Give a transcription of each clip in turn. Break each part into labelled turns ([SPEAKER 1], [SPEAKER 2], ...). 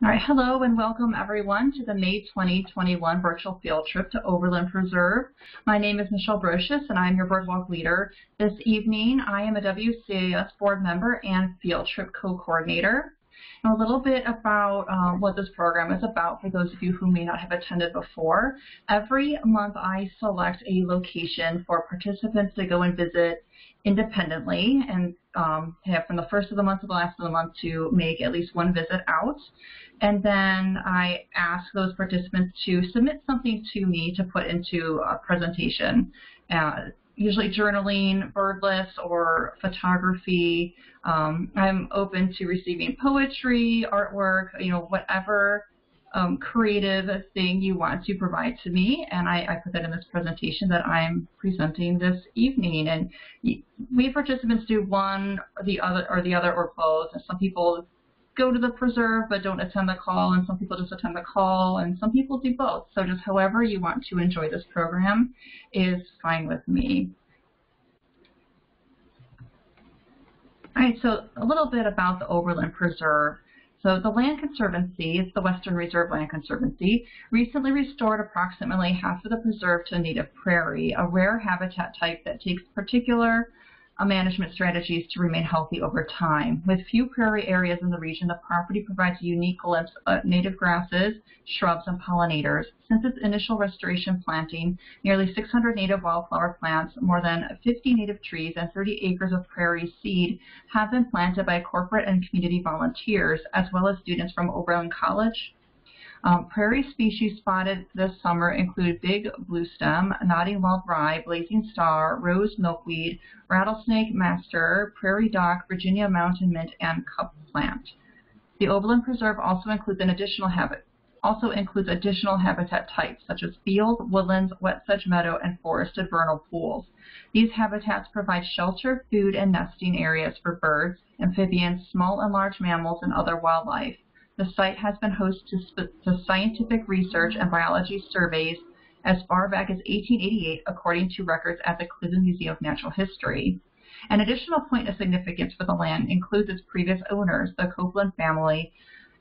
[SPEAKER 1] All right, hello and welcome everyone to the May 2021 virtual field trip to Oberlin Preserve. My name is Michelle Brosius and I'm your Birdwalk leader. This evening I am a WCAS board member and field trip co-coordinator. A little bit about uh, what this program is about for those of you who may not have attended before. Every month I select a location for participants to go and visit independently and um, have from the first of the month to the last of the month to make at least one visit out. And then I ask those participants to submit something to me to put into a presentation. Uh, usually journaling, bird lists, or photography. Um, I'm open to receiving poetry, artwork, you know, whatever um, creative thing you want to provide to me, and I, I, put that in this presentation that I'm presenting this evening. And we participants do one or the other, or the other, or both. And some people go to the preserve but don't attend the call, and some people just attend the call, and some people do both. So just however you want to enjoy this program is fine with me. All right, so a little bit about the Oberlin Preserve. So the Land Conservancy, it's the Western Reserve Land Conservancy, recently restored approximately half of the preserve to native prairie, a rare habitat type that takes particular management strategies to remain healthy over time. With few prairie areas in the region, the property provides a unique glimpse of native grasses, shrubs, and pollinators. Since its initial restoration planting, nearly 600 native wildflower plants, more than 50 native trees, and 30 acres of prairie seed have been planted by corporate and community volunteers, as well as students from Oberlin College, um, prairie species spotted this summer include big bluestem, nodding wild rye, blazing star, rose milkweed, rattlesnake master, prairie dock, Virginia mountain mint, and cup plant. The Oberlin Preserve also includes an additional habit also includes additional habitat types such as field, woodlands, wet sedge meadow, and forested vernal pools. These habitats provide shelter, food, and nesting areas for birds, amphibians, small and large mammals, and other wildlife. The site has been host to, to scientific research and biology surveys as far back as 1888, according to records at the Cleveland Museum of Natural History. An additional point of significance for the land includes its previous owners, the Copeland family,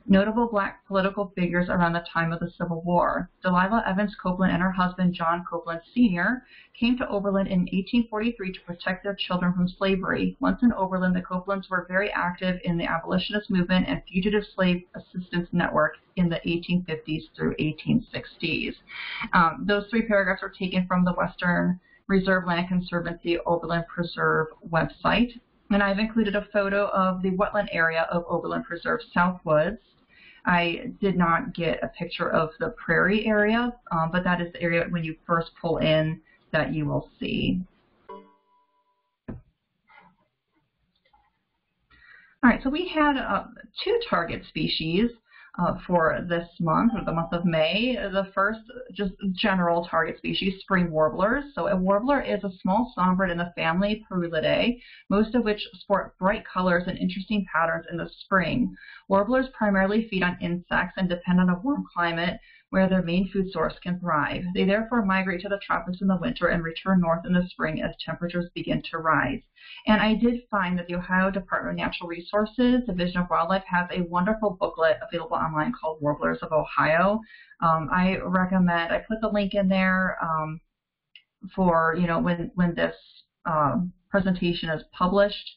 [SPEAKER 1] notable black political figures around the time of the Civil War. Delilah Evans Copeland and her husband, John Copeland Sr., came to Oberlin in 1843 to protect their children from slavery. Once in Oberlin, the Copelands were very active in the abolitionist movement and fugitive slave assistance network in the 1850s through 1860s. Um, those three paragraphs are taken from the Western Reserve Land Conservancy Oberlin Preserve website. And I've included a photo of the wetland area of Oberlin Preserve Southwoods. I did not get a picture of the prairie area, um, but that is the area when you first pull in that you will see. All right, so we had uh, two target species uh, for this month, or the month of May. The first, just general target species, spring warblers. So a warbler is a small songbird in the family Parulidae, most of which sport bright colors and interesting patterns in the spring. Warblers primarily feed on insects and depend on a warm climate where their main food source can thrive. They therefore migrate to the tropics in the winter and return north in the spring as temperatures begin to rise. And I did find that the Ohio Department of Natural Resources, Division of Wildlife, has a wonderful booklet available online called Warblers of Ohio. Um, I recommend, I put the link in there um, for, you know, when, when this um, presentation is published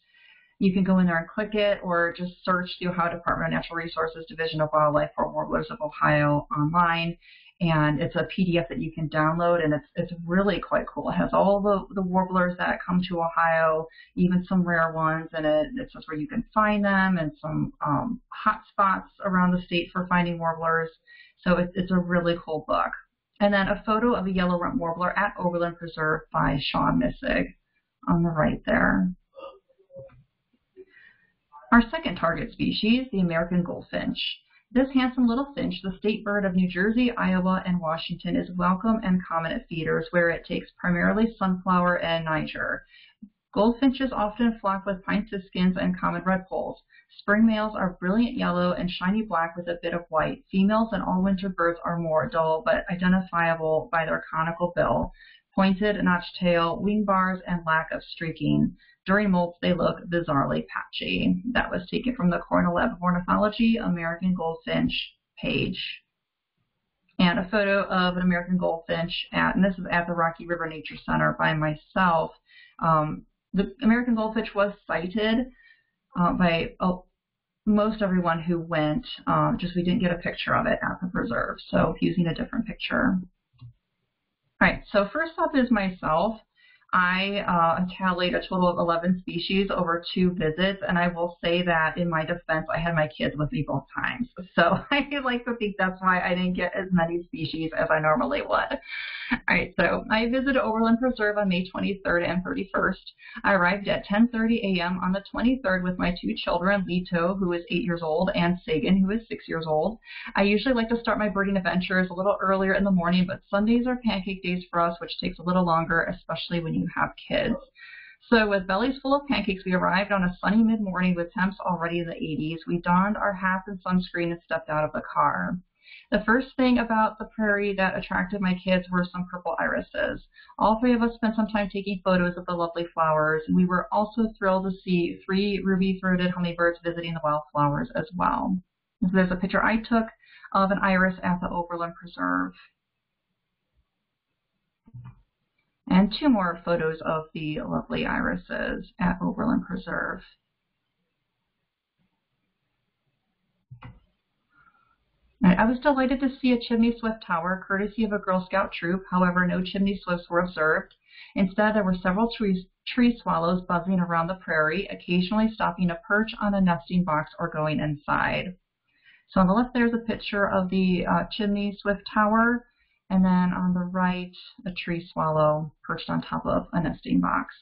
[SPEAKER 1] you can go in there and click it or just search the Ohio Department of Natural Resources Division of Wildlife for Warblers of Ohio online. And it's a PDF that you can download, and it's it's really quite cool. It has all the, the warblers that come to Ohio, even some rare ones, and it, it says where you can find them and some um, hot spots around the state for finding warblers. So it's, it's a really cool book. And then a photo of a yellow rump warbler at Oberlin Preserve by Sean Missig on the right there. Our second target species, the American goldfinch. This handsome little finch, the state bird of New Jersey, Iowa, and Washington, is welcome and common at feeders where it takes primarily sunflower and nyjer. Goldfinches often flock with pine siskins and common redpolls. Spring males are brilliant yellow and shiny black with a bit of white. Females and all winter birds are more dull but identifiable by their conical bill, pointed notched tail, wing bars, and lack of streaking. During molts, they look bizarrely patchy. That was taken from the Cornell Lab of Ornithology American Goldfinch page. And a photo of an American goldfinch at, and this is at the Rocky River Nature Center by myself. Um, the American goldfinch was sighted uh, by oh, most everyone who went, um, just we didn't get a picture of it at the preserve, so using a different picture. All right, so first up is myself. I uh, tallied a total of 11 species over two visits, and I will say that in my defense, I had my kids with me both times. So I like to think that's why I didn't get as many species as I normally would. All right, so I visited Oberlin Preserve on May 23rd and 31st. I arrived at 10.30 a.m. on the 23rd with my two children, Lito, who is eight years old, and Sagan, who is six years old. I usually like to start my birding adventures a little earlier in the morning, but Sundays are pancake days for us, which takes a little longer, especially when you have kids. So with bellies full of pancakes, we arrived on a sunny mid-morning with temps already in the 80s. We donned our hats and sunscreen and stepped out of the car. The first thing about the prairie that attracted my kids were some purple irises. All three of us spent some time taking photos of the lovely flowers, and we were also thrilled to see three ruby-throated hummingbirds visiting the wildflowers as well. So there's a picture I took of an iris at the Oberlin Preserve. And two more photos of the lovely irises at Oberlin Preserve. I was delighted to see a chimney swift tower, courtesy of a Girl Scout troop. However, no chimney swifts were observed. Instead, there were several tree, tree swallows buzzing around the prairie, occasionally stopping to perch on a nesting box or going inside. So on the left, there's a picture of the uh, chimney swift tower. And then on the right, a tree swallow perched on top of a nesting box.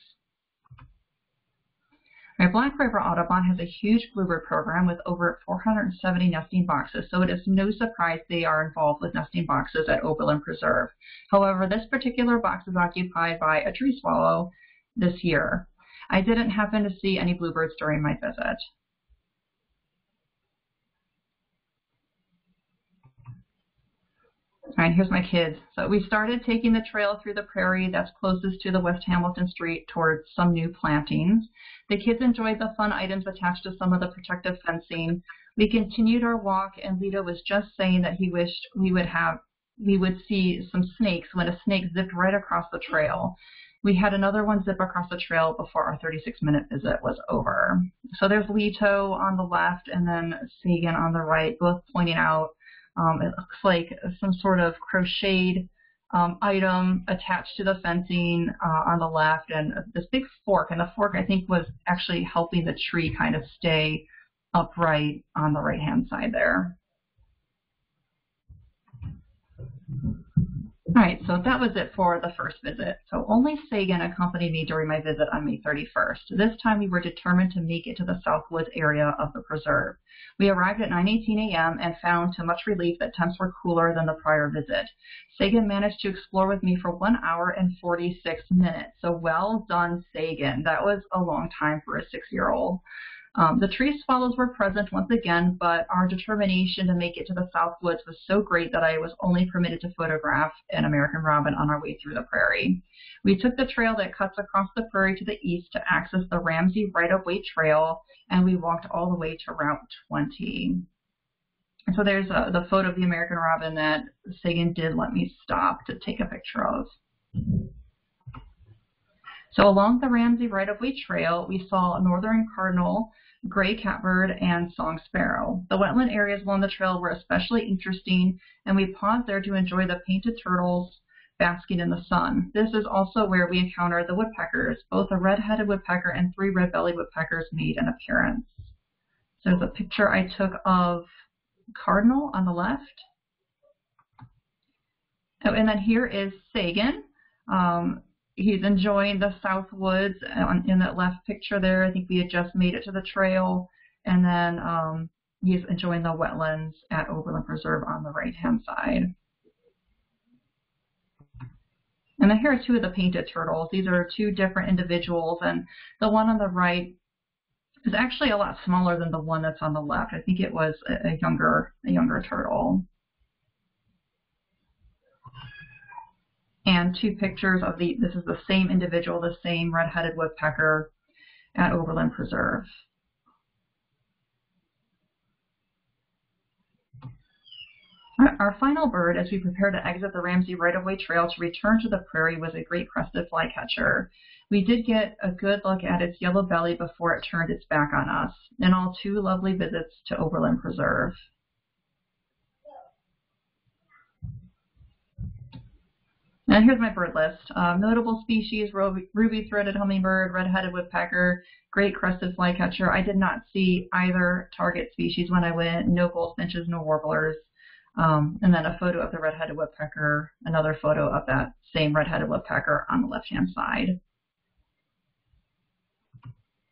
[SPEAKER 1] My Black River Audubon has a huge bluebird program with over 470 nesting boxes, so it is no surprise they are involved with nesting boxes at Oberlin Preserve. However, this particular box is occupied by a tree swallow this year. I didn't happen to see any bluebirds during my visit. All right, here's my kids. So we started taking the trail through the prairie that's closest to the West Hamilton Street towards some new plantings. The kids enjoyed the fun items attached to some of the protective fencing. We continued our walk, and Lito was just saying that he wished we would have we would see some snakes when a snake zipped right across the trail. We had another one zip across the trail before our 36 minute visit was over. So there's Lito on the left and then Sagan on the right, both pointing out um, it looks like some sort of crocheted um, item attached to the fencing uh, on the left and this big fork. And the fork, I think, was actually helping the tree kind of stay upright on the right-hand side there. All right, so that was it for the first visit. So only Sagan accompanied me during my visit on May 31st. This time we were determined to make it to the Southwoods area of the preserve. We arrived at 9.18 a.m. and found to much relief that temps were cooler than the prior visit. Sagan managed to explore with me for 1 hour and 46 minutes. So well done, Sagan. That was a long time for a six-year-old. Um, the tree swallows were present once again, but our determination to make it to the South Woods was so great that I was only permitted to photograph an American robin on our way through the prairie. We took the trail that cuts across the prairie to the east to access the Ramsey right-of-way trail, and we walked all the way to Route 20. And so there's a, the photo of the American robin that Sagan did let me stop to take a picture of. So along the Ramsey right-of-way trail, we saw a northern cardinal gray catbird, and song sparrow. The wetland areas along the trail were especially interesting, and we paused there to enjoy the painted turtles basking in the sun. This is also where we encountered the woodpeckers. Both a red-headed woodpecker and three red-bellied woodpeckers made an appearance. So a picture I took of cardinal on the left. Oh, and then here is Sagan. Um, he's enjoying the South Woods in that left picture there. I think we had just made it to the trail. And then um, he's enjoying the wetlands at Oberlin Preserve on the right-hand side. And then here are two of the painted turtles. These are two different individuals, and the one on the right is actually a lot smaller than the one that's on the left. I think it was a younger, a younger turtle. And two pictures of the, this is the same individual, the same red-headed woodpecker. at Oberlin Preserve. Our final bird, as we prepare to exit the Ramsey right-of-way trail to return to the prairie, was a great crested flycatcher. We did get a good look at its yellow belly before it turned its back on us, and all two lovely visits to Oberlin Preserve. And here's my bird list. Um, notable species, ruby-throated hummingbird, red-headed woodpecker, great crested flycatcher. I did not see either target species when I went, no goldfinches, no warblers. Um, and then a photo of the red-headed woodpecker, another photo of that same red-headed woodpecker on the left-hand side.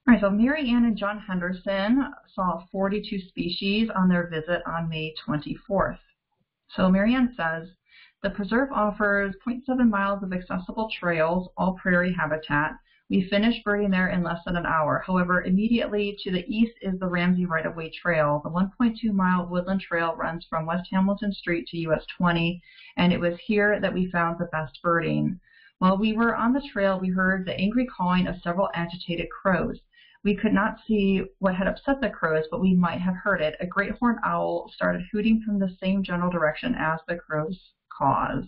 [SPEAKER 1] All right, so Mary Ann and John Henderson saw 42 species on their visit on May 24th. So Mary Ann says, the preserve offers 0.7 miles of accessible trails, all prairie habitat, we finished birding there in less than an hour. However, immediately to the east is the Ramsey right-of-way trail. The 1.2-mile woodland trail runs from West Hamilton Street to US 20, and it was here that we found the best birding. While we were on the trail, we heard the angry cawing of several agitated crows. We could not see what had upset the crows, but we might have heard it. A great horned owl started hooting from the same general direction as the crows' caws.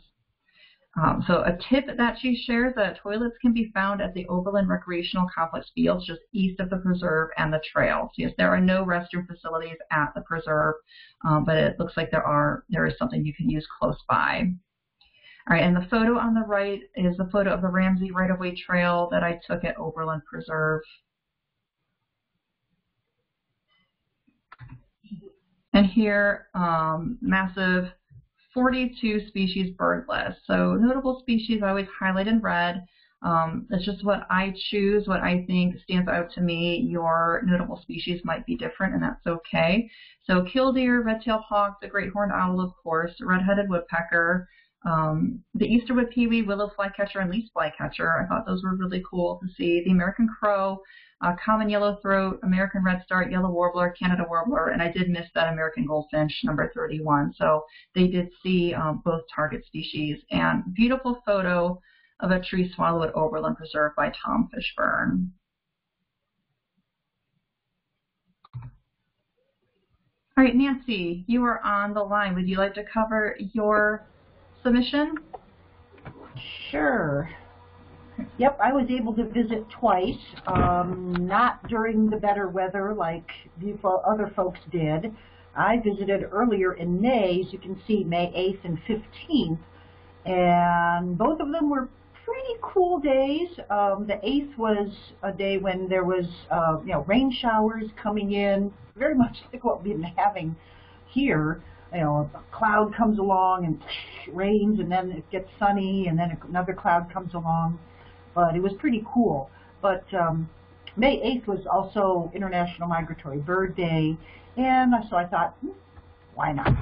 [SPEAKER 1] Um, so a tip that she shares that toilets can be found at the Oberlin Recreational Complex fields just east of the preserve and the trail. So yes, there are no restroom facilities at the preserve, um, but it looks like there are there is something you can use close by. All right, and the photo on the right is the photo of the Ramsey right-of-way trail that I took at Oberlin Preserve. And here, um, massive 42 species bird list. So notable species I always highlight in red. Um, that's just what I choose, what I think stands out to me. Your notable species might be different, and that's okay. So killdeer, red-tailed hawk, the great horned owl, of course, red-headed woodpecker, um, the Eastern wood pewee, willow flycatcher, and least flycatcher. I thought those were really cool to see. The American crow, uh, common yellowthroat, American redstart, yellow warbler, Canada warbler, and I did miss that American goldfinch, number 31. So they did see um, both target species. And beautiful photo of a tree swallow at Oberlin Preserve by Tom Fishburne. All right, Nancy, you are on the line. Would you like to cover your submission?
[SPEAKER 2] Sure. Yep, I was able to visit twice, um, not during the better weather like other folks did. I visited earlier in May, as you can see, May 8th and 15th, and both of them were pretty cool days. Um, the 8th was a day when there was, uh, you know, rain showers coming in, very much like what we've been having here. You know, a cloud comes along and rains, and then it gets sunny, and then another cloud comes along but it was pretty cool. But um, May 8th was also International Migratory Bird Day, and so I thought, hmm, why not?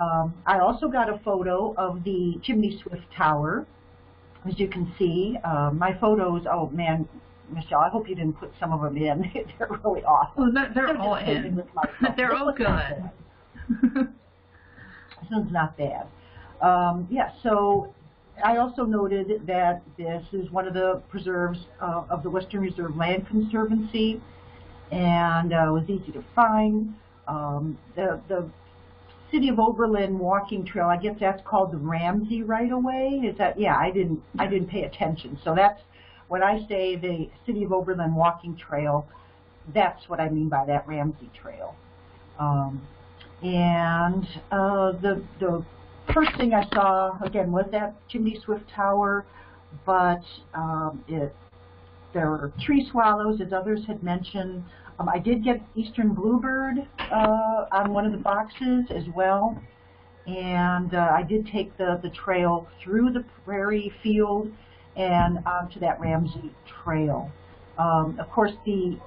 [SPEAKER 2] Um, I also got a photo of the Chimney Swift Tower. As you can see, uh, my photos, oh man, Michelle, I hope you didn't put some of them in. they're really awesome.
[SPEAKER 1] Well, they're, they're all in. they're all good.
[SPEAKER 2] one's not bad. Um, yeah, so I also noted that this is one of the preserves uh, of the Western Reserve Land Conservancy and uh, was easy to find. Um, the, the City of Oberlin walking trail, I guess that's called the Ramsey right away. Is that yeah, I didn't I didn't pay attention. So that's when I say the City of Oberlin walking trail, that's what I mean by that Ramsey trail. Um, and uh, the the first thing I saw, again, was that chimney swift tower, but um, it, there were tree swallows, as others had mentioned. Um, I did get eastern bluebird uh, on one of the boxes as well. And uh, I did take the, the trail through the prairie field and onto that Ramsey trail. Um, of course, the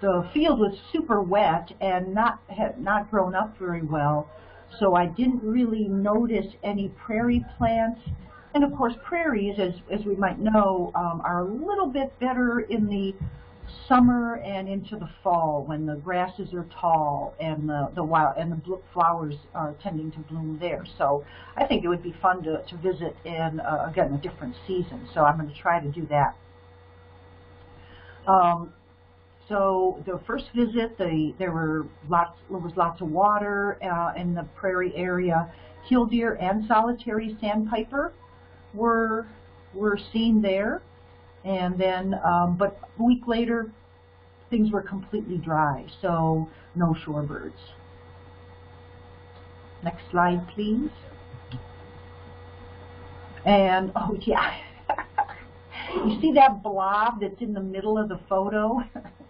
[SPEAKER 2] the field was super wet and not had not grown up very well, so I didn't really notice any prairie plants. And of course, prairies, as, as we might know, um, are a little bit better in the summer and into the fall when the grasses are tall and the, the wild and the flowers are tending to bloom there. So I think it would be fun to, to visit in, uh, again, a different season. So I'm going to try to do that. Um, so the first visit, the, there were lots, there was lots of water uh, in the prairie area. Killdeer and solitary sandpiper were were seen there, and then, um, but a week later, things were completely dry, so no shorebirds. Next slide, please. And oh yeah, you see that blob that's in the middle of the photo?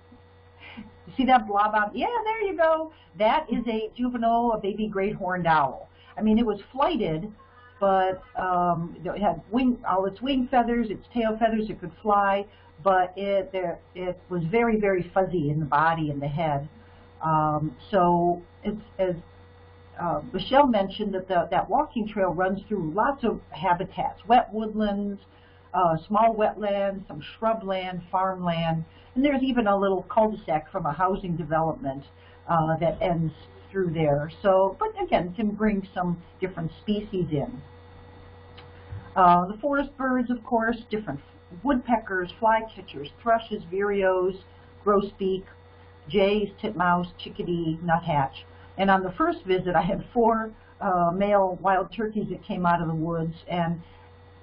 [SPEAKER 2] see that blob out? Yeah, there you go. That is a juvenile, a baby great horned owl. I mean, it was flighted, but um, it had wing, all its wing feathers, its tail feathers, it could fly, but it there, it was very, very fuzzy in the body and the head. Um, so it's, as uh, Michelle mentioned that the, that walking trail runs through lots of habitats, wet woodlands, uh, small wetlands, some shrubland, farmland, and there's even a little cul-de-sac from a housing development uh, that ends through there. So, but again, can bring some different species in. Uh, the forest birds, of course, different woodpeckers, flycatchers, thrushes, vireos, grosbeak, jays, titmouse, chickadee, nuthatch. And on the first visit, I had four uh, male wild turkeys that came out of the woods. And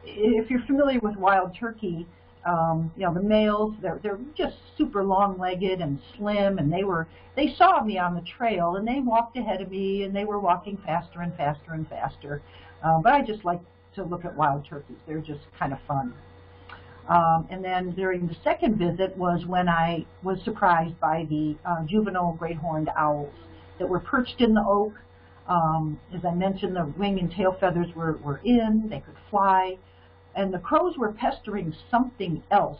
[SPEAKER 2] if you're familiar with wild turkey, um, you know, the males, they're, they're just super long-legged and slim, and they were, they saw me on the trail, and they walked ahead of me, and they were walking faster and faster and faster. Uh, but I just like to look at wild turkeys. They're just kind of fun. Um, and then during the second visit was when I was surprised by the uh, juvenile great horned owls that were perched in the oak. Um, as I mentioned, the wing and tail feathers were, were in, they could fly, and the crows were pestering something else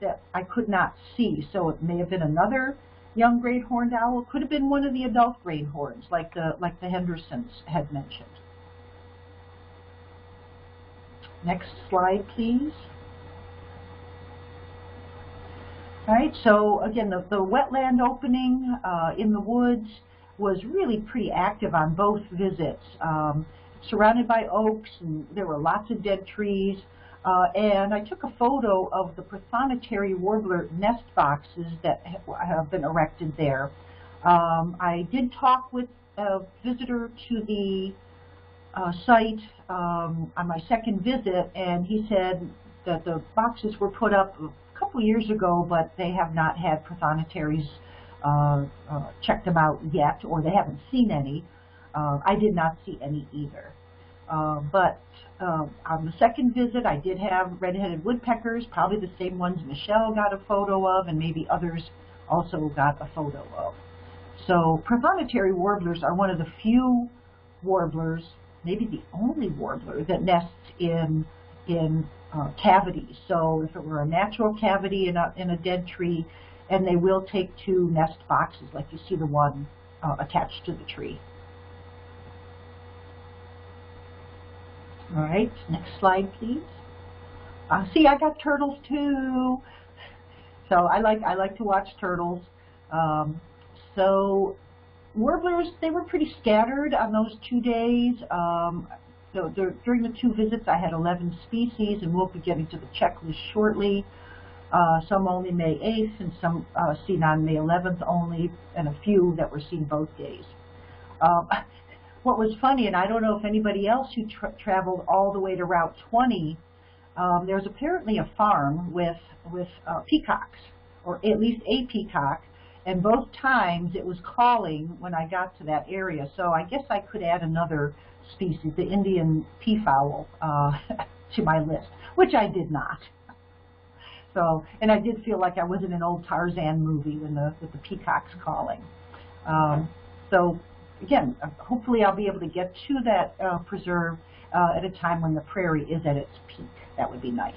[SPEAKER 2] that I could not see. So it may have been another young great horned owl. Could have been one of the adult great horns, like the, like the Hendersons had mentioned. Next slide, please. All right, so again, the, the wetland opening uh, in the woods was really pretty active on both visits. Um, surrounded by oaks, and there were lots of dead trees. Uh, and I took a photo of the prothonotary warbler nest boxes that have been erected there. Um, I did talk with a visitor to the uh, site um, on my second visit, and he said that the boxes were put up a couple years ago, but they have not had prothonotaries uh, uh, check them out yet, or they haven't seen any. Uh, I did not see any either. Uh, but uh, on the second visit, I did have red-headed woodpeckers, probably the same ones Michelle got a photo of, and maybe others also got a photo of. So prothonotary warblers are one of the few warblers, maybe the only warbler, that nests in in uh, cavities. So if it were a natural cavity in a, in a dead tree, and they will take two nest boxes, like you see the one uh, attached to the tree. All right, next slide, please. Uh, see, I got turtles too. So I like I like to watch turtles. Um, so warblers, they were pretty scattered on those two days. Um, so during the two visits, I had 11 species, and we'll be getting to the checklist shortly. Uh, some only May 8th, and some uh, seen on May 11th only, and a few that were seen both days. Um, what was funny, and I don't know if anybody else who tra traveled all the way to Route 20, um, there's apparently a farm with with uh, peacocks, or at least a peacock, and both times it was calling when I got to that area. So I guess I could add another species, the Indian peafowl, uh, to my list, which I did not. So, and I did feel like I was in an old Tarzan movie when the with the peacocks calling. Um, so again, uh, hopefully I'll be able to get to that uh, preserve uh, at a time when the prairie is at its peak. That would be nice.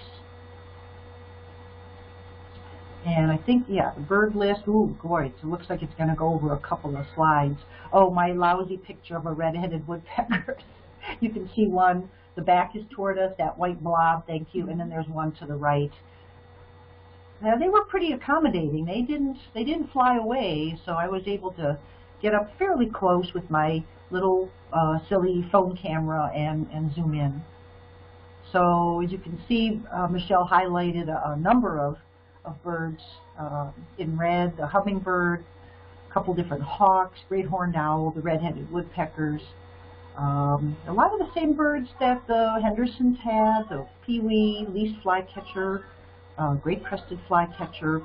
[SPEAKER 2] And I think, yeah, the bird list, ooh, boy, it looks like it's going to go over a couple of slides. Oh, my lousy picture of a red-headed woodpecker. you can see one, the back is toward us, that white blob, thank you, and then there's one to the right. Now, they were pretty accommodating. They didn't, they didn't fly away, so I was able to get up fairly close with my little uh, silly phone camera and, and zoom in. So as you can see, uh, Michelle highlighted a, a number of of birds uh, in red, the hummingbird, a couple different hawks, great horned owl, the red-headed woodpeckers, um, a lot of the same birds that the Hendersons had, the pewee, least flycatcher, uh, great crested flycatcher,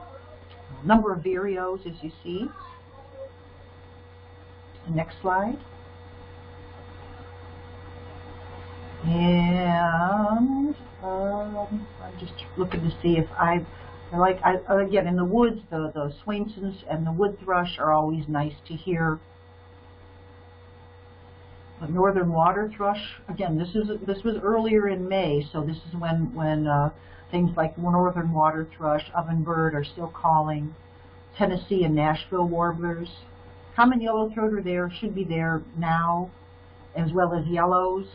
[SPEAKER 2] a number of vireos as you see. Next slide. And um, I'm just looking to see if I, like, I, again, in the woods, the, the Swainsons and the wood thrush are always nice to hear. The northern water thrush, again, this is this was earlier in May, so this is when when uh, things like northern water thrush, ovenbird are still calling. Tennessee and Nashville warblers. Common yellowthroat are there, should be there now, as well as yellows.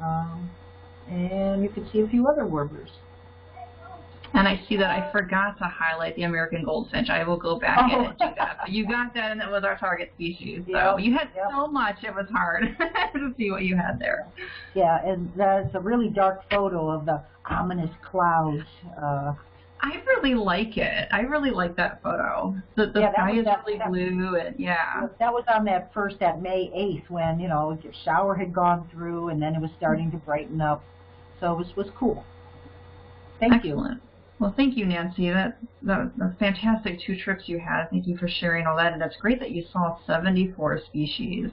[SPEAKER 2] Um, and you can see a few other warblers.
[SPEAKER 1] And I see that I forgot to highlight the American goldfinch. I will go back oh. in and do that. But you got that, and it was our target species. So yep. you had yep. so much, it was hard to see what you had there.
[SPEAKER 2] Yeah, and that's a really dark photo of the ominous clouds. Uh,
[SPEAKER 1] I really like it. I really like that photo. The, the yeah, sky is that, really that, blue, and yeah.
[SPEAKER 2] That was on that first, that May 8th, when, you know, your shower had gone through, and then it was starting to brighten up. So it was, was cool. Thank
[SPEAKER 1] Excellent. you. Well, thank you, Nancy. That, that that's fantastic two trips you had. Thank you for sharing all that, and that's great that you saw 74 species.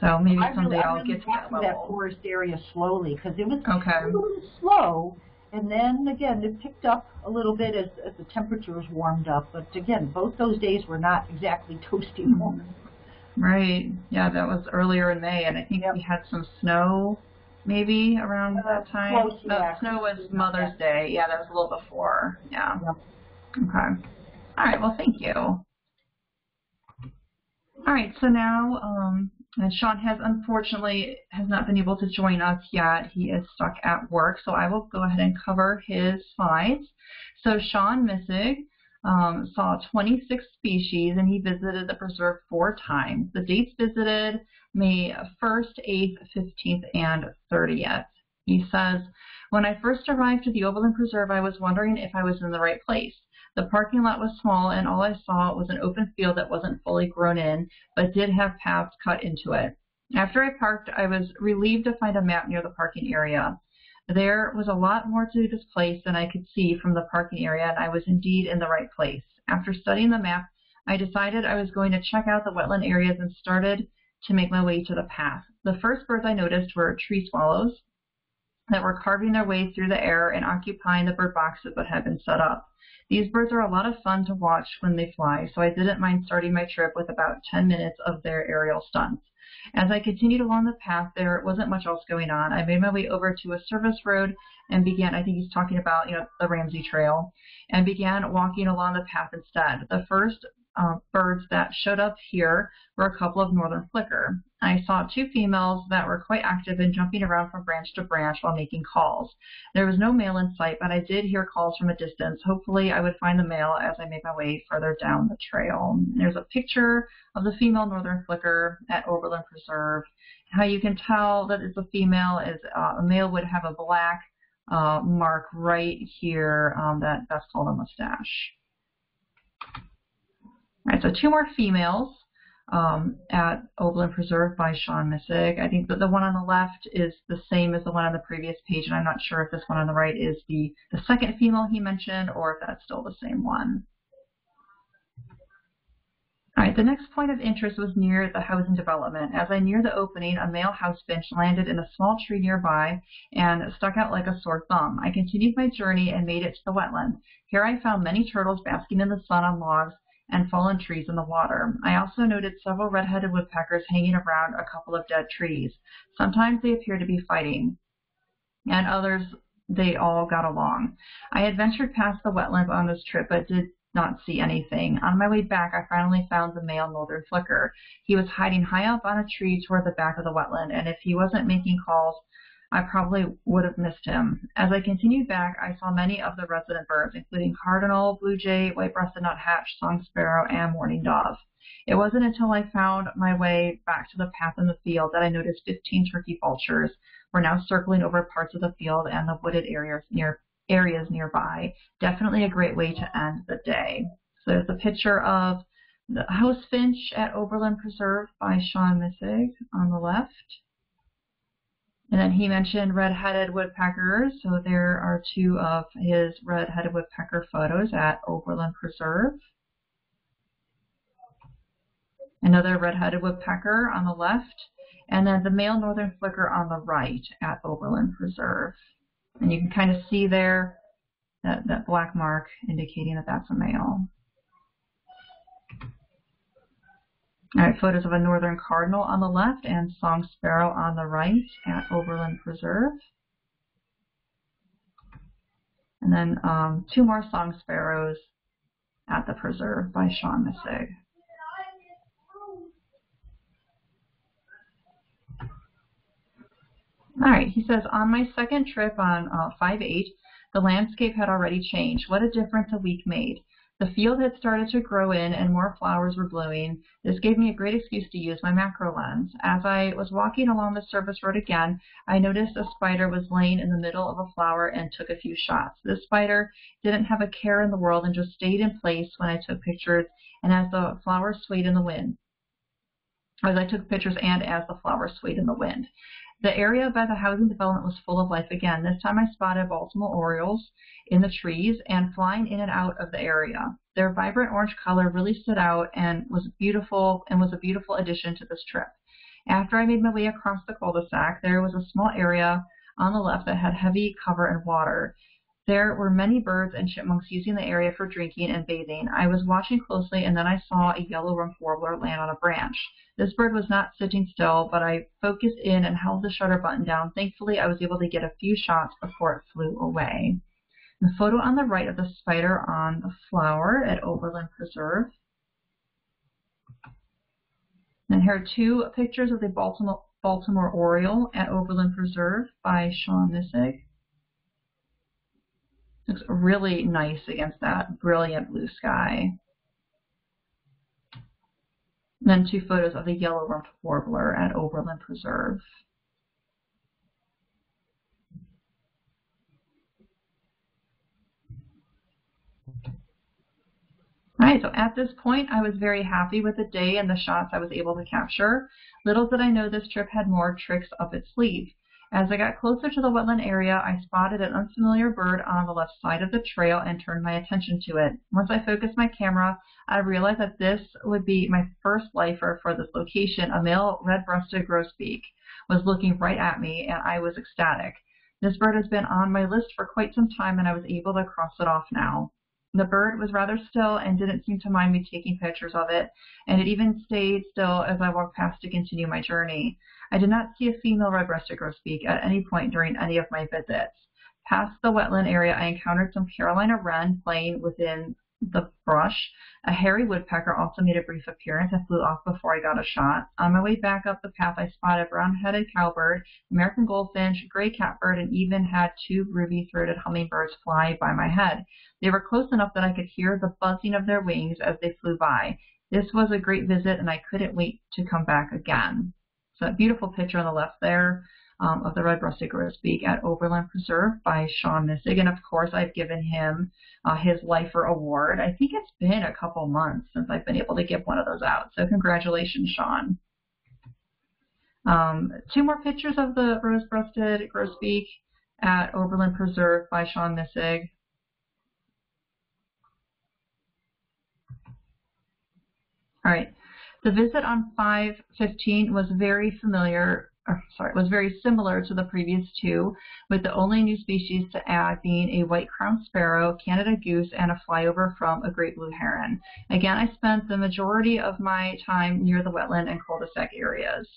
[SPEAKER 1] So maybe I someday
[SPEAKER 2] really,
[SPEAKER 1] I'll
[SPEAKER 2] really
[SPEAKER 1] get to that level.
[SPEAKER 2] that forest area slowly because it was
[SPEAKER 1] okay.
[SPEAKER 2] a little slow, and then again it picked up a little bit as, as the temperatures warmed up. But again, both those days were not exactly toasty warm.
[SPEAKER 1] Right. Yeah, that was earlier in May, and I think yep. we had some snow maybe around uh, that time.
[SPEAKER 2] Close, yeah.
[SPEAKER 1] snow was Mother's yeah. Day. Yeah, that was a little before. Yeah.
[SPEAKER 2] Yep.
[SPEAKER 1] Okay. All right. Well, thank you. All right. So now, um, Sean has unfortunately has not been able to join us yet. He is stuck at work, so I will go ahead and cover his slides. So Sean Missig um, saw 26 species and he visited the preserve four times. The dates visited May 1st, 8th, 15th, and 30th. He says, when I first arrived to the Oberlin Preserve, I was wondering if I was in the right place. The parking lot was small and all I saw was an open field that wasn't fully grown in, but did have paths cut into it. After I parked, I was relieved to find a map near the parking area. There was a lot more to this place than I could see from the parking area, and I was indeed in the right place. After studying the map, I decided I was going to check out the wetland areas and started to make my way to the path. The first birds I noticed were tree swallows that were carving their way through the air and occupying the bird boxes that had been set up. These birds are a lot of fun to watch when they fly, so I didn't mind starting my trip with about 10 minutes of their aerial stunts. As I continued along the path, there wasn't much else going on. I made my way over to a service road and began, I think he's talking about, you know, the Ramsey Trail, and began walking along the path instead. The first uh, birds that showed up here were a couple of northern flicker. I saw two females that were quite active in jumping around from branch to branch while making calls. There was no male in sight, but I did hear calls from a distance. Hopefully I would find the male as I made my way further down the trail. There's a picture of the female northern flicker at Oberlin Preserve. How you can tell that it's a female is uh, a male would have a black uh, mark right here um, that that's called a mustache. All right, so two more females um, at Oberlin Preserve by Sean Missig. I think that the one on the left is the same as the one on the previous page, and I'm not sure if this one on the right is the, the second female he mentioned or if that's still the same one. All right, the next point of interest was near the housing development. As I neared the opening, a male house finch landed in a small tree nearby and stuck out like a sore thumb. I continued my journey and made it to the wetland. Here I found many turtles basking in the sun on logs and fallen trees in the water. I also noted several red-headed woodpeckers hanging around a couple of dead trees. Sometimes they appeared to be fighting, and others they all got along. I had ventured past the wetlands on this trip, but did not see anything. On my way back, I finally found the male northern flicker. He was hiding high up on a tree toward the back of the wetland, and if he wasn't making calls, I probably would have missed him. As I continued back, I saw many of the resident birds, including cardinal, blue jay, white-breasted nuthatch, song sparrow, and mourning dove. It wasn't until I found my way back to the path in the field that I noticed 15 turkey vultures were now circling over parts of the field and the wooded areas near areas nearby. Definitely a great way to end the day. So there's a picture of the house finch at Oberlin Preserve by Sean Missig on the left. And then he mentioned red-headed woodpeckers, so there are two of his red-headed woodpecker photos at Oberlin Preserve. Another red-headed woodpecker on the left, and then the male northern flicker on the right at Oberlin Preserve. And you can kind of see there that, that black mark indicating that that's a male. All right, photos of a northern cardinal on the left and song sparrow on the right at Oberlin Preserve. And then um, two more song sparrows at the preserve by Sean Missig. All right, he says, on my second trip on uh, 5-8, the landscape had already changed. What a difference a week made. The field had started to grow in and more flowers were blooming. This gave me a great excuse to use my macro lens. As I was walking along the service road again, I noticed a spider was laying in the middle of a flower and took a few shots. This spider didn't have a care in the world and just stayed in place when I took pictures and as the flowers swayed in the wind. As I took pictures and as the flowers swayed in the wind. The area by the housing development was full of life again. This time I spotted Baltimore Orioles in the trees and flying in and out of the area. Their vibrant orange color really stood out and was beautiful and was a beautiful addition to this trip. After I made my way across the cul-de-sac, there was a small area on the left that had heavy cover and water. There were many birds and chipmunks using the area for drinking and bathing. I was watching closely and then I saw a yellow-rumped warbler land on a branch. This bird was not sitting still, but I focused in and held the shutter button down. Thankfully, I was able to get a few shots before it flew away. The photo on the right of the spider on the flower at Oberlin Preserve. And here are two pictures of the Baltimore, Baltimore Oriole at Oberlin Preserve by Sean Missig. Looks really nice against that brilliant blue sky. And then two photos of the yellow-rumped warbler at Oberlin Preserve. All right, so at this point, I was very happy with the day and the shots I was able to capture. Little did I know this trip had more tricks up its sleeve. As I got closer to the wetland area, I spotted an unfamiliar bird on the left side of the trail and turned my attention to it. Once I focused my camera, I realized that this would be my first lifer for this location. A male red-breasted grosbeak was looking right at me, and I was ecstatic. This bird has been on my list for quite some time, and I was able to cross it off now. The bird was rather still and didn't seem to mind me taking pictures of it, and it even stayed still as I walked past to continue my journey. I did not see a female red-breasted grosbeak at any point during any of my visits. Past the wetland area, I encountered some Carolina wren playing within the brush. A hairy woodpecker also made a brief appearance and flew off before I got a shot. On my way back up the path, I spotted brown-headed cowbird, American goldfinch, gray catbird, and even had two ruby-throated hummingbirds fly by my head. They were close enough that I could hear the buzzing of their wings as they flew by. This was a great visit, and I couldn't wait to come back again. So that beautiful picture on the left there um, of the red-breasted grosbeak at Oberlin Preserve by Sean Missig. And of course, I've given him uh, his Lifer Award. I think it's been a couple months since I've been able to give one of those out. So congratulations, Sean. Um, two more pictures of the rose-breasted grosbeak at Oberlin Preserve by Sean Missig. All right. The visit on 515 was very familiar, or sorry, was very similar to the previous two, with the only new species to add being a white-crowned sparrow, Canada goose, and a flyover from a great blue heron. Again, I spent the majority of my time near the wetland and cul-de-sac areas.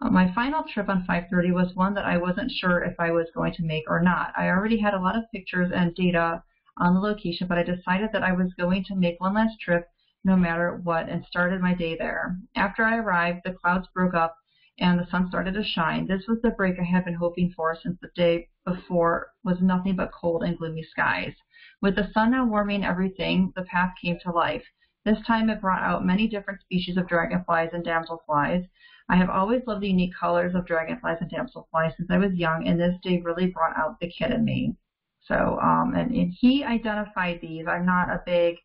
[SPEAKER 1] Uh, my final trip on 530 was one that I wasn't sure if I was going to make or not. I already had a lot of pictures and data on the location, but I decided that I was going to make one last trip no matter what and started my day there. After I arrived, the clouds broke up and the sun started to shine. This was the break I had been hoping for since the day before was nothing but cold and gloomy skies. With the sun now warming everything, the path came to life. This time it brought out many different species of dragonflies and damselflies. I have always loved the unique colors of dragonflies and damselflies since I was young, and this day really brought out the kid in me. So, um, and, and he identified these. I'm not a big,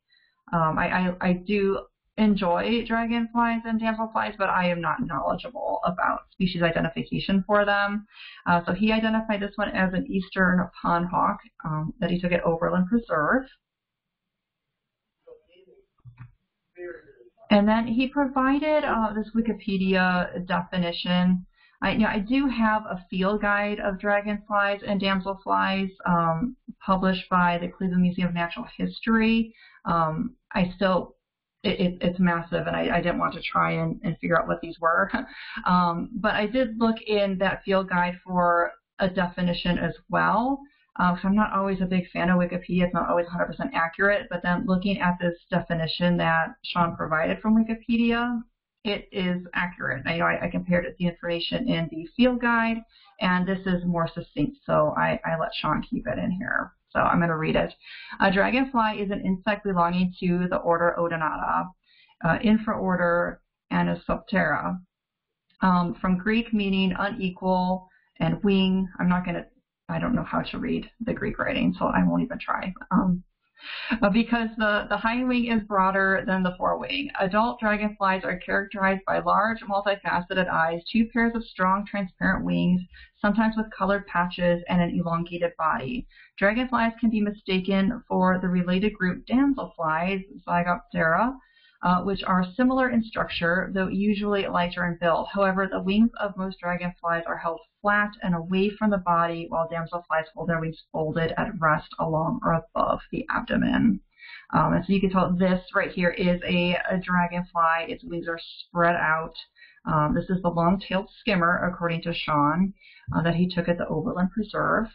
[SPEAKER 1] um, I, I, I do enjoy dragonflies and damselflies, but I am not knowledgeable about species identification for them. Uh, so he identified this one as an eastern pond hawk um, that he took at Oberlin Preserve. And then he provided uh, this Wikipedia definition. I, you know, I do have a field guide of dragonflies and damselflies um, published by the Cleveland Museum of Natural History. Um, I still, it, it, it's massive, and I, I, didn't want to try and, and figure out what these were. um, but I did look in that field guide for a definition as well. Uh, so I'm not always a big fan of Wikipedia. It's not always 100% accurate. But then looking at this definition that Sean provided from Wikipedia, it is accurate. I I, compared it to the information in the field guide, and this is more succinct. So I, I let Sean keep it in here. So I'm going to read it. A dragonfly is an insect belonging to the order Odonata, uh, infraorder Anisoptera. Um, from Greek meaning unequal and wing. I'm not going to I don't know how to read the Greek writing, so I won't even try. Um, Uh, because the, the hind wing is broader than the forewing. Adult dragonflies are characterized by large, multifaceted eyes, two pairs of strong, transparent wings, sometimes with colored patches, and an elongated body. Dragonflies can be mistaken for the related group damselflies, Zygoptera, uh, which are similar in structure, though usually lighter in build. However, the wings of most dragonflies are held flat and away from the body, while damselflies hold their wings folded at rest along or above the abdomen. Um, and so you can tell this right here is a, a dragonfly. Its wings are spread out. Um, this is the long-tailed skimmer, according to Sean, uh, that he took at the Oberlin Preserve.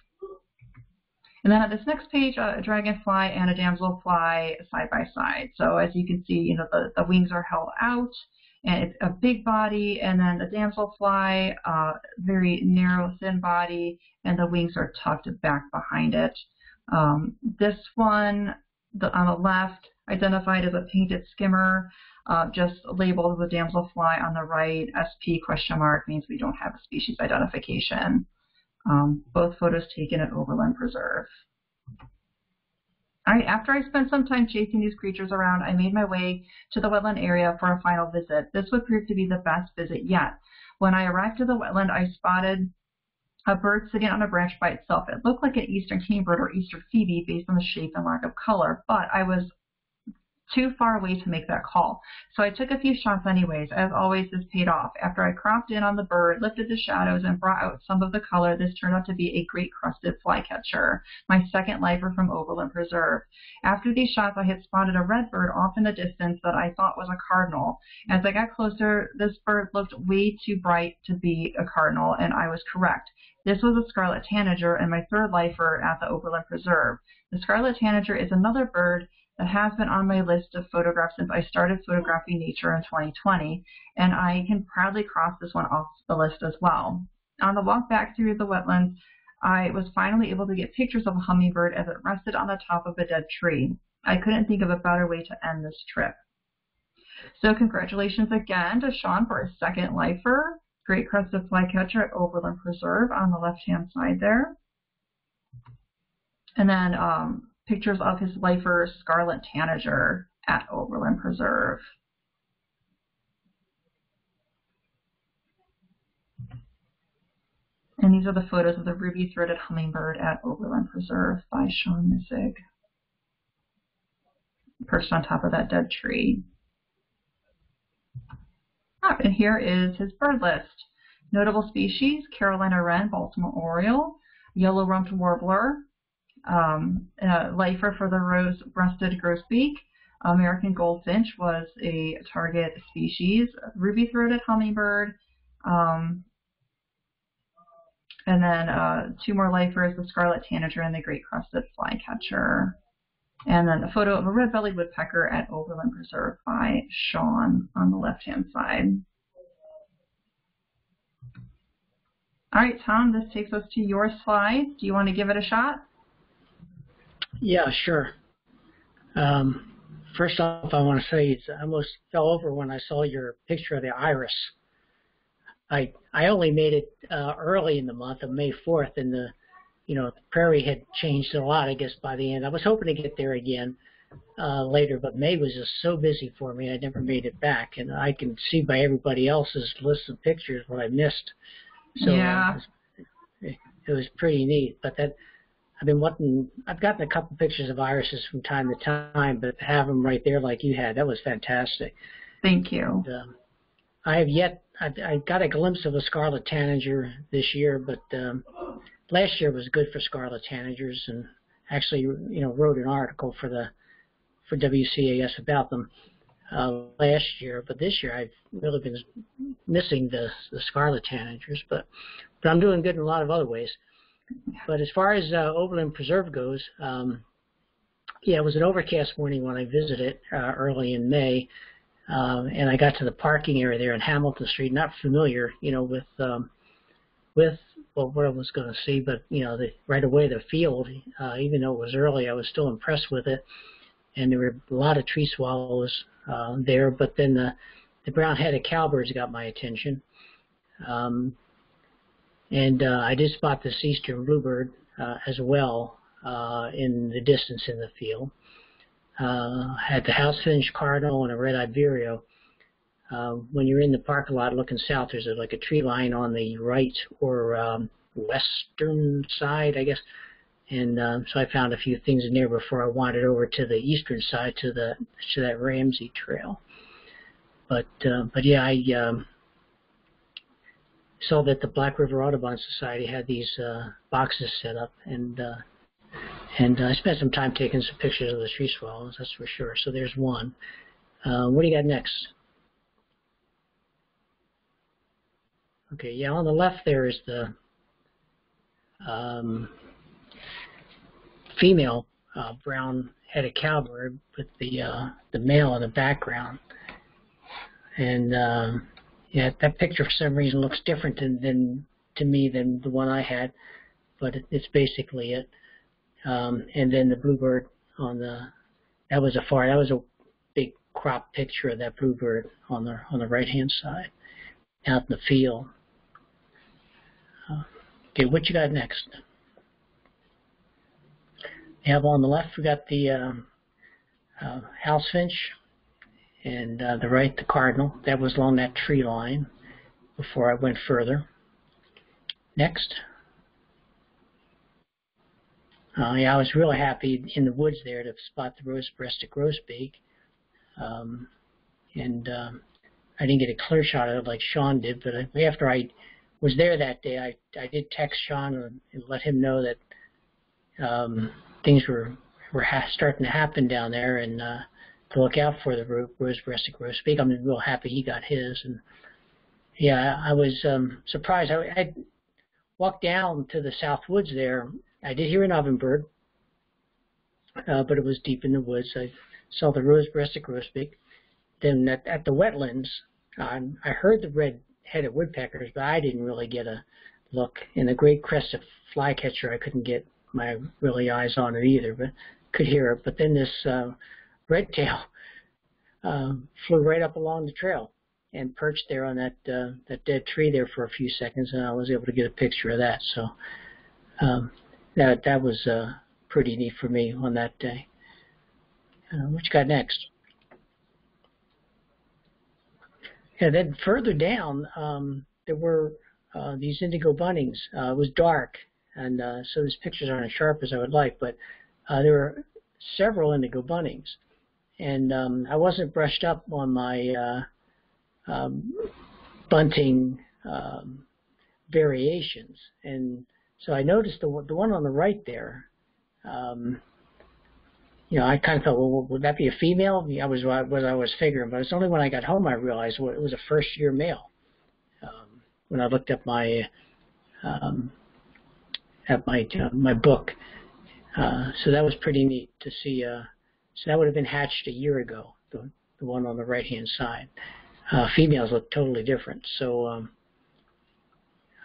[SPEAKER 1] And then on this next page, a dragonfly and a damselfly side by side. So as you can see, you know, the, the wings are held out and it's a big body, and then the damselfly, uh, very narrow, thin body, and the wings are tucked back behind it. Um, this one the, on the left, identified as a painted skimmer, uh, just labeled as a damselfly on the right. SP question mark means we don't have a species identification. Um, both photos taken at Oberlin Preserve. All right, after I spent some time chasing these creatures around, I made my way to the wetland area for a final visit. This would prove to be the best visit yet. When I arrived at the wetland, I spotted a bird sitting on a branch by itself. It looked like an eastern kingbird or eastern phoebe based on the shape and lack of color, but I was too far away to make that call. So I took a few shots anyways. As always, this paid off. After I cropped in on the bird, lifted the shadows, and brought out some of the color, this turned out to be a great crested flycatcher, my second lifer from Oberlin Preserve. After these shots, I had spotted a red bird off in the distance that I thought was a cardinal. As I got closer, this bird looked way too bright to be a cardinal, and I was correct. This was a scarlet tanager and my third lifer at the Oberlin Preserve. The scarlet tanager is another bird that has been on my list of photographs since I started photographing nature in 2020, and I can proudly cross this one off the list as well. On the walk back through the wetlands, I was finally able to get pictures of a hummingbird as it rested on the top of a dead tree. I couldn't think of a better way to end this trip. So congratulations again to Sean for his second lifer. Great crested flycatcher at Oberlin Preserve on the left-hand side there. And then um, pictures of his lifer Scarlet Tanager at Oberlin Preserve. And these are the photos of the ruby-throated hummingbird at Oberlin Preserve by Sean Missig, perched on top of that dead tree. And here is his bird list. Notable species, Carolina wren, Baltimore oriole, yellow-rumped warbler, um, uh, lifer for the rose-breasted grosbeak. American goldfinch was a target species. Ruby-throated hummingbird. Um, and then uh, two more lifers, the scarlet tanager and the great crested flycatcher. And then a photo of a red-bellied woodpecker at Oberlin Preserve by Sean on the left-hand side. All right, Tom, this takes us to your slide. Do you want to give it a shot?
[SPEAKER 3] Yeah, sure. Um, first off, I want to say I almost fell over when I saw your picture of the iris. I I only made it uh, early in the month of May 4th, and the you know, the prairie had changed a lot, I guess, by the end. I was hoping to get there again uh, later, but May was just so busy for me, I never made it back. And I can see by everybody else's list of pictures what I missed. So uh,
[SPEAKER 1] Yeah.
[SPEAKER 3] it, was, it was pretty neat. But that I've been wanting. I've gotten a couple pictures of irises from time to time, but to have them right there like you had, that was fantastic.
[SPEAKER 1] Thank you.
[SPEAKER 3] And, um, I have yet. I, I got a glimpse of a scarlet tanager this year, but um, last year was good for scarlet tanagers, and actually, you know, wrote an article for the for WCAS about them uh, last year. But this year, I've really been missing the the scarlet tanagers, but but I'm doing good in a lot of other ways. But as far as uh, Oberlin Preserve goes, um, yeah, it was an overcast morning when I visited uh, early in May, um, and I got to the parking area there on Hamilton Street. Not familiar, you know, with um, with well, what I was going to see, but you know, the, right away the field, uh, even though it was early, I was still impressed with it, and there were a lot of tree swallows uh, there. But then the the brown-headed cowbirds got my attention. Um, and uh, I did spot this eastern bluebird uh, as well uh, in the distance in the field. Uh, had the house finch cardinal and a red-eyed. Uh, when you're in the parking lot looking south, there's a, like a tree line on the right or um, western side, I guess. And um, so I found a few things in there before I wandered over to the eastern side to the to that Ramsey Trail. But uh, but yeah, I um, saw that the Black River Audubon Society had these uh, boxes set up, and uh, and I spent some time taking some pictures of the tree swallows. That's for sure. So there's one. Uh, what do you got next? Okay, yeah, on the left there is the um, female uh, brown-headed cowbird with the uh, the male in the background, and um, yeah, that picture for some reason looks different than, than to me than the one I had, but it, it's basically it. Um, and then the bluebird on the that was a far that was a big crop picture of that bluebird on the on the right hand side out in the field. Uh, okay, what you got next? You have on the left we got the um, uh, house finch and uh, the right the cardinal. That was along that tree line before I went further. Next. Uh, yeah, I was really happy in the woods there to spot the rose-breasted grosbeak. Um, and um, I didn't get a clear shot of it like Sean did, but I, after I was there that day, I, I did text Sean and, and let him know that um, things were were ha- starting to happen down there, and uh, to look out for the ro- rose-breasted grosbeak. I'm real happy he got his, and yeah, I was um, surprised. I, I walked down to the south woods there. I did hear an ovenbird, uh, but it was deep in the woods. I saw the rose-breasted grosbeak. Then at, at the wetlands, um, I heard the red-headed woodpeckers, but I didn't really get a look. And the great crested flycatcher, I couldn't get my really eyes on it either, but could hear it. But then this uh, red tail um, flew right up along the trail and perched there on that uh, that dead tree there for a few seconds, and I was able to get a picture of that. So um, that that was uh, pretty neat for me on that day. Uh, what you got next? Yeah, then further down, um, there were uh, these indigo buntings. Uh, it was dark, and uh, so these pictures aren't as sharp as I would like, but uh, there were several indigo buntings and um, I wasn't brushed up on my uh, um, bunting um, variations, and so I noticed the the one on the right there. Um, you know, I kind of thought, well, would that be a female? I was what I was figuring, but it's only when I got home I realized well, it was a first year male. Um, when I looked up my um, at my uh, my book, uh, so that was pretty neat to see. Uh, so that would have been hatched a year ago, the, the one on the right-hand side. Uh, females look totally different. So um,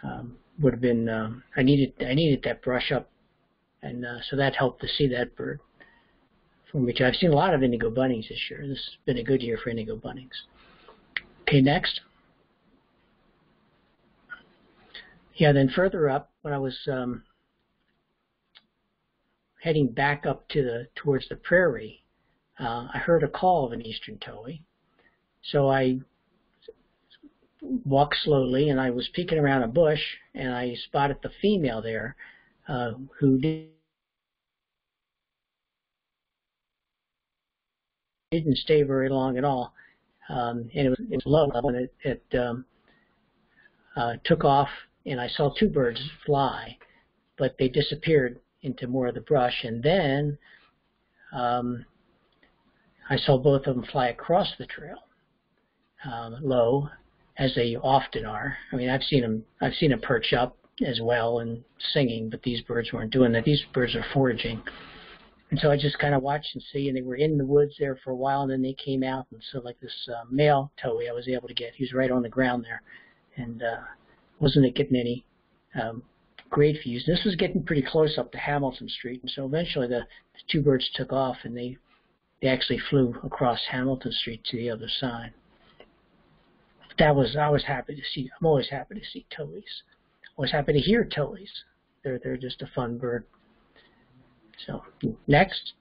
[SPEAKER 3] um, would have been um, I needed I needed that brush up, and uh, so that helped to see that bird. For me. I've seen a lot of indigo buntings this year. This has been a good year for indigo buntings. Okay, next. Yeah, then further up, when I was um, heading back up to the towards the prairie, uh, I heard a call of an eastern towhee. So I walked slowly, and I was peeking around a bush, and I spotted the female there, uh, who did, didn't stay very long at all, um, and it was, it was low, and it, it um, uh, took off, and I saw two birds fly, but they disappeared into more of the brush, and then um, I saw both of them fly across the trail, um, low, as they often are. I mean, I've seen them. I've seen them perch up as well and singing, but these birds weren't doing that. These birds are foraging, and so I just kind of watched and see. And they were in the woods there for a while, and then they came out. And so, like this uh, male towhee, I was able to get. He was right on the ground there, and uh, wasn't it getting any um, great views. This was getting pretty close up to Hamilton Street, and so eventually the, the two birds took off, and they they actually flew across Hamilton Street to the other side that was I was happy to see. I'm always happy to see towhees. Always happy to hear towhees. They're they're just a fun bird. So next,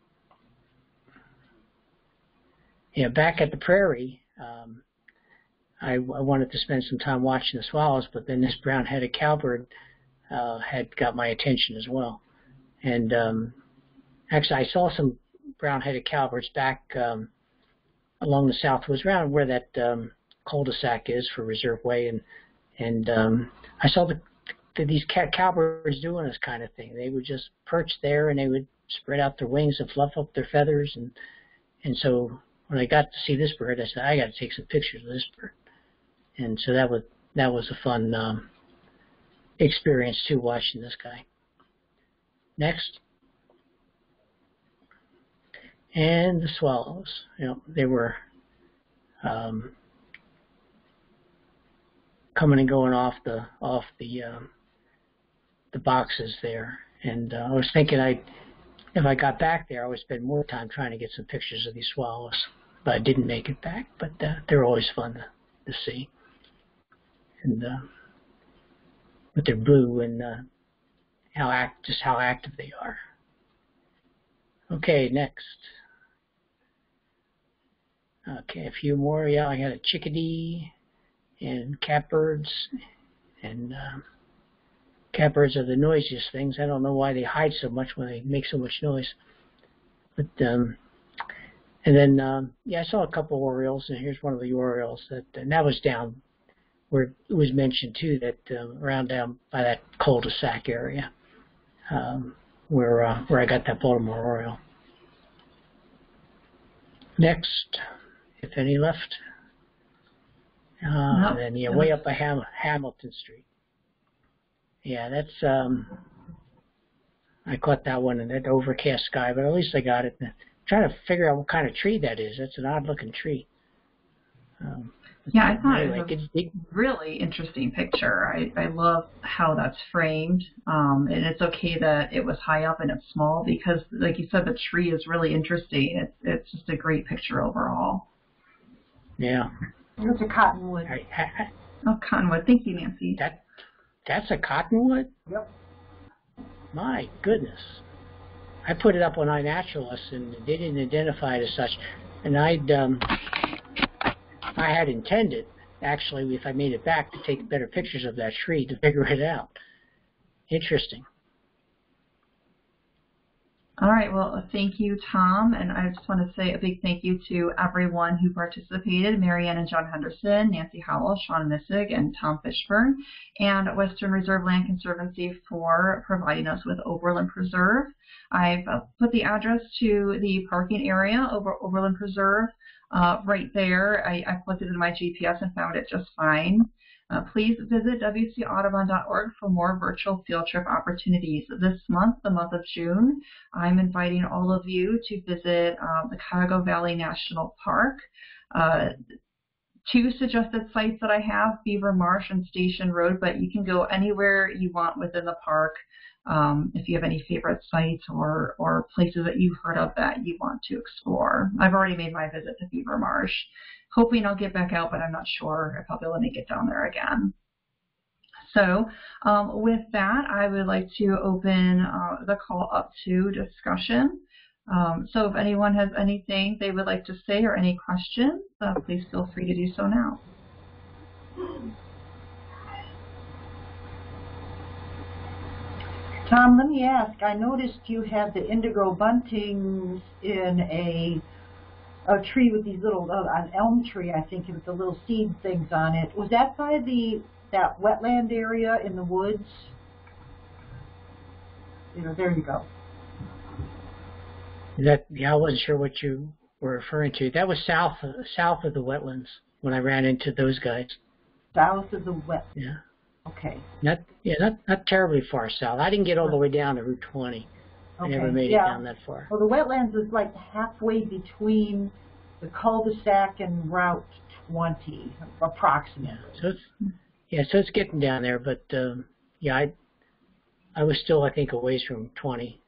[SPEAKER 3] yeah, back at the prairie, um, I, I wanted to spend some time watching the swallows, but then this brown-headed cowbird uh, had got my attention as well. And um, actually, I saw some brown-headed cowbirds back um, along the south was around where that um, cul-de-sac is for Reserve Way, and and um, I saw the, the these cat cowbirds doing this kind of thing. They would just perch there, and they would spread out their wings and fluff up their feathers, and and so when I got to see this bird, I said I got to take some pictures of this bird, and so that was that was a fun um, experience too, watching this guy. Next. And the swallows, you know, they were um, coming and going off the off the um, the boxes there. And uh, I was thinking I if I got back there, I would spend more time trying to get some pictures of these swallows. But I didn't make it back. But uh, they're always fun to, to see. And uh, but they're blue and uh, how act just how active they are. Okay, next. Okay, a few more. Yeah, I got a chickadee and catbirds and um, catbirds are the noisiest things. I don't know why they hide so much when they make so much noise. But um, and then um, yeah, I saw a couple orioles, and here's one of the orioles that and that was down where it was mentioned too that um, around down by that cul-de-sac area um, where uh, where I got that Baltimore oriole. Next, if any left. Uh,
[SPEAKER 1] Nope.
[SPEAKER 3] And then yeah, way up by Ham- Hamilton Street. Yeah, that's um. I caught that one in that overcast sky, but at least I got it. I'm trying to figure out what kind of tree that is. That's an odd-looking tree. Um,
[SPEAKER 1] Yeah, I thought it was
[SPEAKER 3] big.
[SPEAKER 1] really interesting picture. I, I love how that's framed. Um, and it's okay that it was high up and it's small because, like you said, the tree is really interesting. It's it's just a great picture overall.
[SPEAKER 3] Yeah,
[SPEAKER 2] It's a cottonwood.
[SPEAKER 3] I, I,
[SPEAKER 1] Oh, Cottonwood. Thank you, Nancy.
[SPEAKER 3] that that's a cottonwood.
[SPEAKER 2] Yep.
[SPEAKER 3] My goodness. I put it up on iNaturalist and they didn't identify it as such. And I'd um, I had intended actually if I made it back to take better pictures of that tree to figure it out. Interesting.
[SPEAKER 1] All right. Well, thank you, Tom. And I just want to say a big thank you to everyone who participated, Marianne and John Henderson, Nancy Howell, Sean Missig, and Tom Fishburne, and Western Reserve Land Conservancy for providing us with Oberlin Preserve. I've uh, put the address to the parking area over Oberlin Preserve uh, right there. I, I plugged it into my GPS and found it just fine. Uh, please visit wcaudubon.org for more virtual field trip opportunities. This month, the month of June, I'm inviting all of you to visit uh, the Cuyahoga Valley National Park. Uh, two suggested sites that I have, Beaver Marsh and Station Road, but you can go anywhere you want within the park um, if you have any favorite sites or, or places that you've heard of that you want to explore. I've already made my visit to Beaver Marsh, hoping I'll get back out, but I'm not sure if I'll be able to get down there again. So um, with that, I would like to open uh, the call up to discussion. Um, so if anyone has anything they would like to say or any questions, uh, please feel free to do so now.
[SPEAKER 2] Tom, let me ask, I noticed you had the indigo buntings in a, a tree with these little, uh, an elm tree, I think, with the little seed things on it. Was that by the, that wetland area in the woods? You know, there you go.
[SPEAKER 3] That yeah, I wasn't sure what you were referring to. That was south south of the wetlands when I ran into those guys.
[SPEAKER 2] South of the wet,
[SPEAKER 3] Yeah,
[SPEAKER 2] okay.
[SPEAKER 3] not yeah, not not terribly far south. I didn't get all the way down to Route 20. I never made
[SPEAKER 2] yeah.
[SPEAKER 3] it down that far.
[SPEAKER 2] Well, the wetlands is like halfway between the cul-de-sac and Route 20, approximately. Yeah.
[SPEAKER 3] So it's yeah, so it's getting down there, but um, yeah, I I was still I think a ways from 20.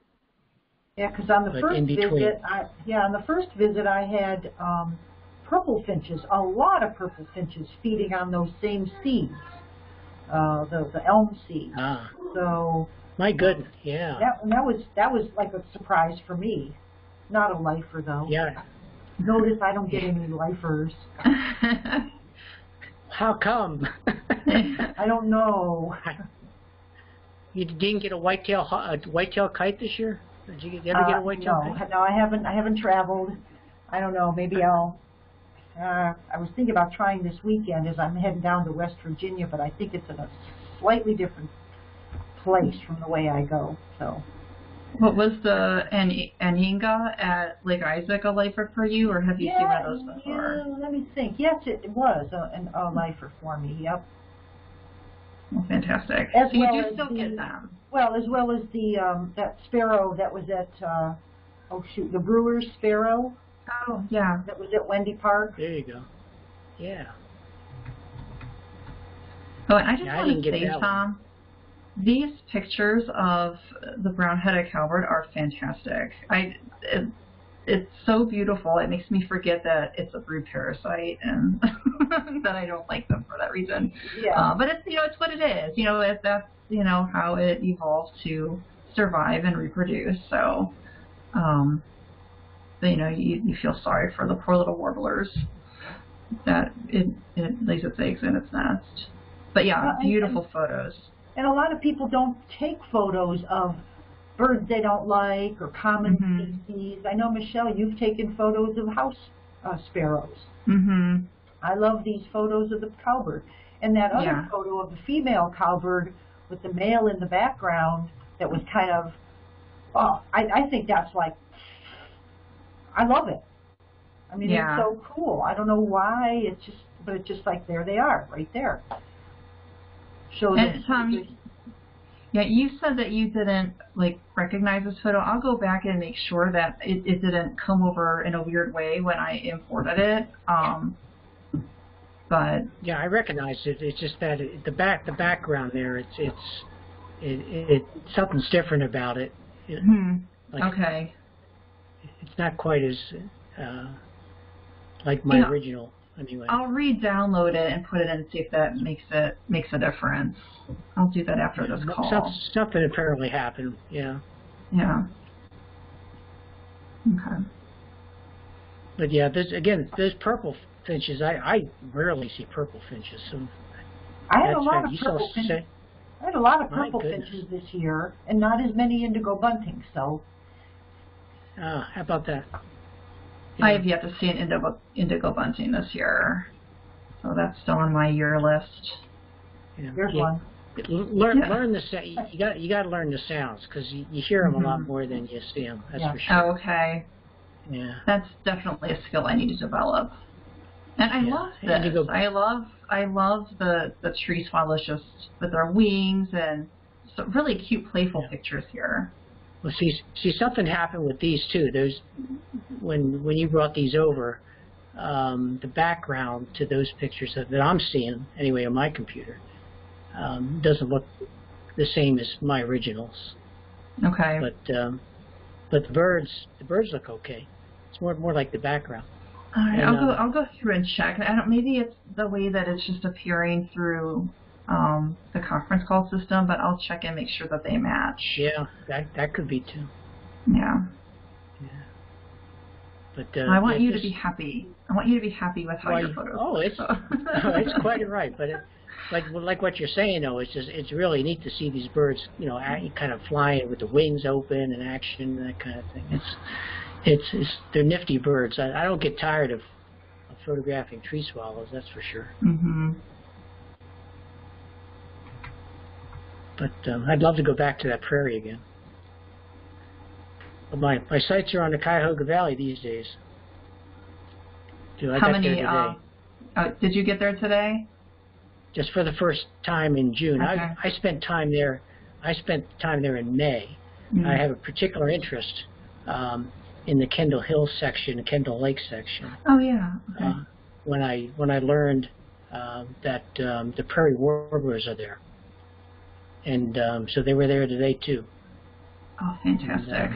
[SPEAKER 2] Yeah, because on the
[SPEAKER 3] Like
[SPEAKER 2] first visit, I, yeah, on the first visit I had um, purple finches, a lot of purple finches feeding on those same seeds, uh, the the elm seeds.
[SPEAKER 3] Ah,
[SPEAKER 2] So
[SPEAKER 3] my goodness, yeah,
[SPEAKER 2] that that was that was like a surprise for me. Not a lifer though.
[SPEAKER 3] yeah.
[SPEAKER 2] Notice I don't get any lifers.
[SPEAKER 3] How come?
[SPEAKER 2] I don't know.
[SPEAKER 3] you didn't get a whitetail a whitetail kite this year? Did you ever get
[SPEAKER 2] Uh,
[SPEAKER 3] a whitetail
[SPEAKER 2] no,
[SPEAKER 3] kite?
[SPEAKER 2] no, I haven't. I haven't traveled. I don't know. Maybe I'll. Uh, I was thinking about trying this weekend as I'm heading down to West Virginia, but I think it's in a slightly different place from the way I go. So
[SPEAKER 1] what was the An- Anhinga at Lake Isaac a lifer for you, or have you seen one of those before?
[SPEAKER 2] yeah. Let me think. Yes, it was a, an, a lifer for me. Yep.
[SPEAKER 1] Well, fantastic.
[SPEAKER 2] As
[SPEAKER 1] so you
[SPEAKER 2] well
[SPEAKER 1] do
[SPEAKER 2] as
[SPEAKER 1] still
[SPEAKER 2] the-
[SPEAKER 1] get them.
[SPEAKER 2] Well, as well as the um, that sparrow that was at uh, oh shoot, the Brewers sparrow
[SPEAKER 1] Oh, yeah.
[SPEAKER 2] that was at Wendy Park.
[SPEAKER 3] There you go. Yeah.
[SPEAKER 1] Oh, I just
[SPEAKER 3] Yeah,
[SPEAKER 1] want to say,
[SPEAKER 3] that one.
[SPEAKER 1] Tom, these pictures of the brown-headed cowbird are fantastic. I, it, it's so beautiful. It makes me forget that it's a brood parasite and that I don't like them for that reason.
[SPEAKER 2] Yeah.
[SPEAKER 1] Uh, but it's you know it's what it is. You know it, that's you know how it evolved to survive and reproduce. So, um, but, you know you, you feel sorry for the poor little warblers that it it lays its eggs in its nest. But yeah,
[SPEAKER 2] Well, and-
[SPEAKER 1] beautiful photos.
[SPEAKER 2] And a lot of people don't take photos of birds they don't like or common
[SPEAKER 1] Mhm.
[SPEAKER 2] species. I know, Michelle, you've taken photos of house uh, sparrows.
[SPEAKER 1] Mm-hmm.
[SPEAKER 2] I love these photos of the cowbird. And that other
[SPEAKER 1] Yeah.
[SPEAKER 2] photo of the female cowbird with the male in the background that was kind of, oh, I, I think that's like, I love it. I mean,
[SPEAKER 1] Yeah.
[SPEAKER 2] it's so cool. I don't know why. It's just, but it's just like there they are, right there. Shows
[SPEAKER 1] And
[SPEAKER 2] us-
[SPEAKER 1] Tom, Yeah, you said that you didn't like recognize this photo. I'll go back and make sure that it, it didn't come over in a weird way when I imported it. Um, but
[SPEAKER 3] Yeah, I recognize it. It's just that it, the back, the background there, it's it's it, it, it something's different about it. It-
[SPEAKER 1] hmm,
[SPEAKER 3] like
[SPEAKER 1] okay.
[SPEAKER 3] It's not quite as uh, like my
[SPEAKER 1] Yeah.
[SPEAKER 3] original anyway.
[SPEAKER 1] I'll re-download it and put it in and see if that makes it makes a difference. I'll do that after this call.
[SPEAKER 3] Some, something apparently happened. Yeah,
[SPEAKER 1] Yeah. Okay.
[SPEAKER 3] but yeah, there's again those purple finches. I I rarely see purple finches. So
[SPEAKER 2] I had a lot
[SPEAKER 3] fair.
[SPEAKER 2] of purple finches. I had a lot of purple finches this year, and not as many indigo buntings. So
[SPEAKER 3] ah, how about that?
[SPEAKER 1] I have yet to see an indigo indigo bunting this year, so that's still on my year list.
[SPEAKER 3] Yeah.
[SPEAKER 2] there's
[SPEAKER 3] Yeah.
[SPEAKER 2] one.
[SPEAKER 3] Learn,
[SPEAKER 1] Yeah.
[SPEAKER 3] learn the sa- you got you got to learn the sounds because you, you hear them a lot
[SPEAKER 1] Mhm.
[SPEAKER 3] more than you see them. That's
[SPEAKER 2] Yeah.
[SPEAKER 3] for sure.
[SPEAKER 1] Oh, okay.
[SPEAKER 3] Yeah.
[SPEAKER 1] That's definitely a skill I need to develop. And I
[SPEAKER 3] Yeah.
[SPEAKER 1] love this.
[SPEAKER 3] you
[SPEAKER 1] I love I love the the tree swallows just with their wings and so really cute, playful
[SPEAKER 3] Yeah.
[SPEAKER 1] pictures here.
[SPEAKER 3] Well, see, see, something happened with these too. Those when when you brought these over, um, the background to those pictures that, that I'm seeing anyway on my computer um, doesn't look the same as my originals.
[SPEAKER 1] Okay.
[SPEAKER 3] But um, but the birds, the birds look okay. It's more more like the background.
[SPEAKER 1] All right,
[SPEAKER 3] and,
[SPEAKER 1] I'll go.
[SPEAKER 3] uh,
[SPEAKER 1] I'll go through and check. I don't. Maybe it's the way that it's just appearing through um, the conference call system, but I'll check and make sure that they match.
[SPEAKER 3] Yeah, that that could be too.
[SPEAKER 1] Yeah. Yeah.
[SPEAKER 3] But uh,
[SPEAKER 1] I want you to be happy. I want you to be happy with how
[SPEAKER 3] Why-
[SPEAKER 1] your photos.
[SPEAKER 3] oh, it's
[SPEAKER 1] so.
[SPEAKER 3] oh, it's quite right. But it, like like what you're saying though, it's just it's really neat to see these birds, you know, kind of flying with the wings open and action and that kind of thing. It's it's, it's they're nifty birds. I, I don't get tired of, of photographing tree swallows. That's for sure.
[SPEAKER 1] hmm
[SPEAKER 3] But um, I'd love to go back to that prairie again. But my my sights are on the Cuyahoga Valley these days. Dude, I
[SPEAKER 1] How many? Uh, uh, did you get there today?
[SPEAKER 3] just for the first time in June.
[SPEAKER 1] Okay.
[SPEAKER 3] I I spent time there. I spent time there in May.
[SPEAKER 1] Mm.
[SPEAKER 3] I have a particular interest um, in the Kendall Hill section, Kendall Lake section.
[SPEAKER 1] Oh yeah. Okay.
[SPEAKER 3] Uh, when I when I learned uh, that um, the prairie warblers are there, and um, so they were there today too.
[SPEAKER 1] oh, fantastic.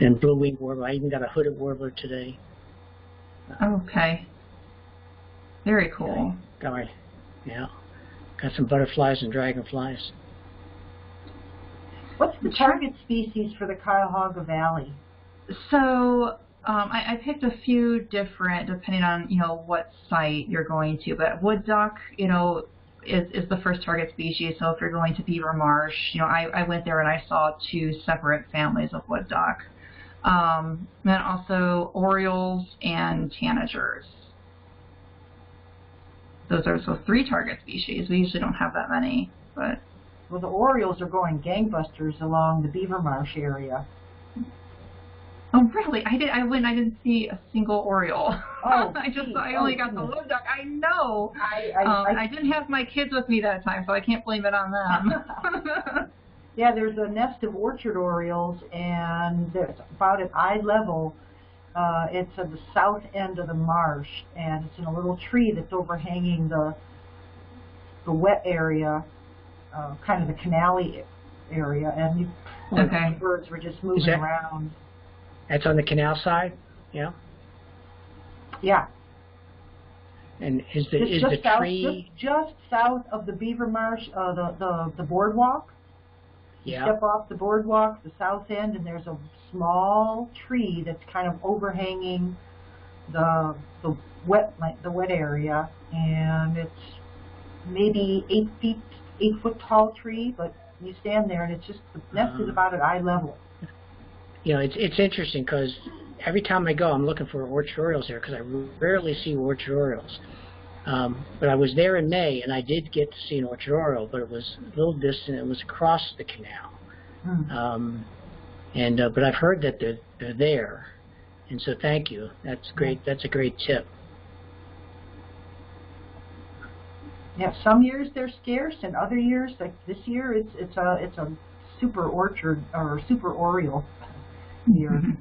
[SPEAKER 3] And blue wing warbler. I even got a hooded warbler today.
[SPEAKER 1] Okay. Very cool.
[SPEAKER 3] Got my yeah. Got some butterflies and dragonflies.
[SPEAKER 2] What's the target species for the Cuyahoga Valley?
[SPEAKER 1] So um, I, I picked a few different, depending on you know what site you're going to. But wood duck, you know, is is the first target species. So if you're going to Beaver Marsh, you know, I, I went there and I saw two separate families of wood duck. Um, then also orioles and tanagers. Those are so three target species. We usually don't have that many, but
[SPEAKER 2] Well, the Orioles are going gangbusters along the Beaver Marsh area.
[SPEAKER 1] Oh, really? I did. I went. I didn't see a single oriole.
[SPEAKER 2] Oh,
[SPEAKER 1] I just.
[SPEAKER 2] geez.
[SPEAKER 1] I only
[SPEAKER 2] Oh,
[SPEAKER 1] got the
[SPEAKER 2] goodness.
[SPEAKER 1] duck. I know.
[SPEAKER 2] I, I,
[SPEAKER 1] um,
[SPEAKER 2] I,
[SPEAKER 1] I didn't have my kids with me that time, so I can't blame it on them.
[SPEAKER 2] yeah, there's a nest of orchard orioles, and it's about at eye level. Uh, it's at the south end of the marsh, and it's in a little tree that's overhanging the the wet area, uh, kind of the canally area, and you,
[SPEAKER 1] Okay.
[SPEAKER 2] the birds were just moving
[SPEAKER 3] that-
[SPEAKER 2] around.
[SPEAKER 3] That's on the canal side. Yeah.
[SPEAKER 2] Yeah,
[SPEAKER 3] And is the
[SPEAKER 2] just,
[SPEAKER 3] is
[SPEAKER 2] just
[SPEAKER 3] the
[SPEAKER 2] south,
[SPEAKER 3] tree?
[SPEAKER 2] just, just south of the Beaver Marsh, uh, the the the boardwalk.
[SPEAKER 3] Yeah.
[SPEAKER 2] step off the boardwalk, the south end, and there's a small tree that's kind of overhanging the the wet like the wet area, and it's maybe eight feet, eight foot tall tree, but you stand there and it's just the nest is
[SPEAKER 3] Uh.
[SPEAKER 2] about at eye level.
[SPEAKER 3] You know, it's it's interesting because every time I go, I'm looking for orchard orioles there because I rarely see orchard orioles. Um, but I was there in May, and I did get to see an orchard oriole, but it was a little distant. It was across the canal,
[SPEAKER 2] Hmm.
[SPEAKER 3] um, and uh, but I've heard that they're they're there, and so thank you. That's great. That's a great tip.
[SPEAKER 2] Yeah, some years they're scarce, and other years, like this year, it's it's a it's a super orchard or super oriole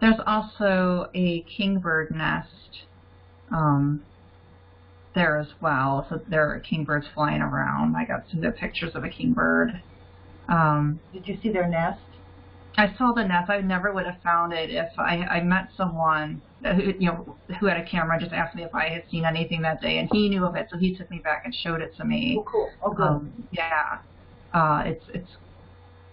[SPEAKER 1] There's also a kingbird nest um, there as well. So there are kingbirds flying around. I got some good pictures of a kingbird. Um,
[SPEAKER 2] Did you see their nest?
[SPEAKER 1] I saw the nest. I never would have found it if I, I met someone who you know who had a camera. and Just asked me if I had seen anything that day, and he knew of it, so he took me back and showed it to me.
[SPEAKER 2] Oh, cool. Oh, good.
[SPEAKER 1] Um, yeah, uh, it's it's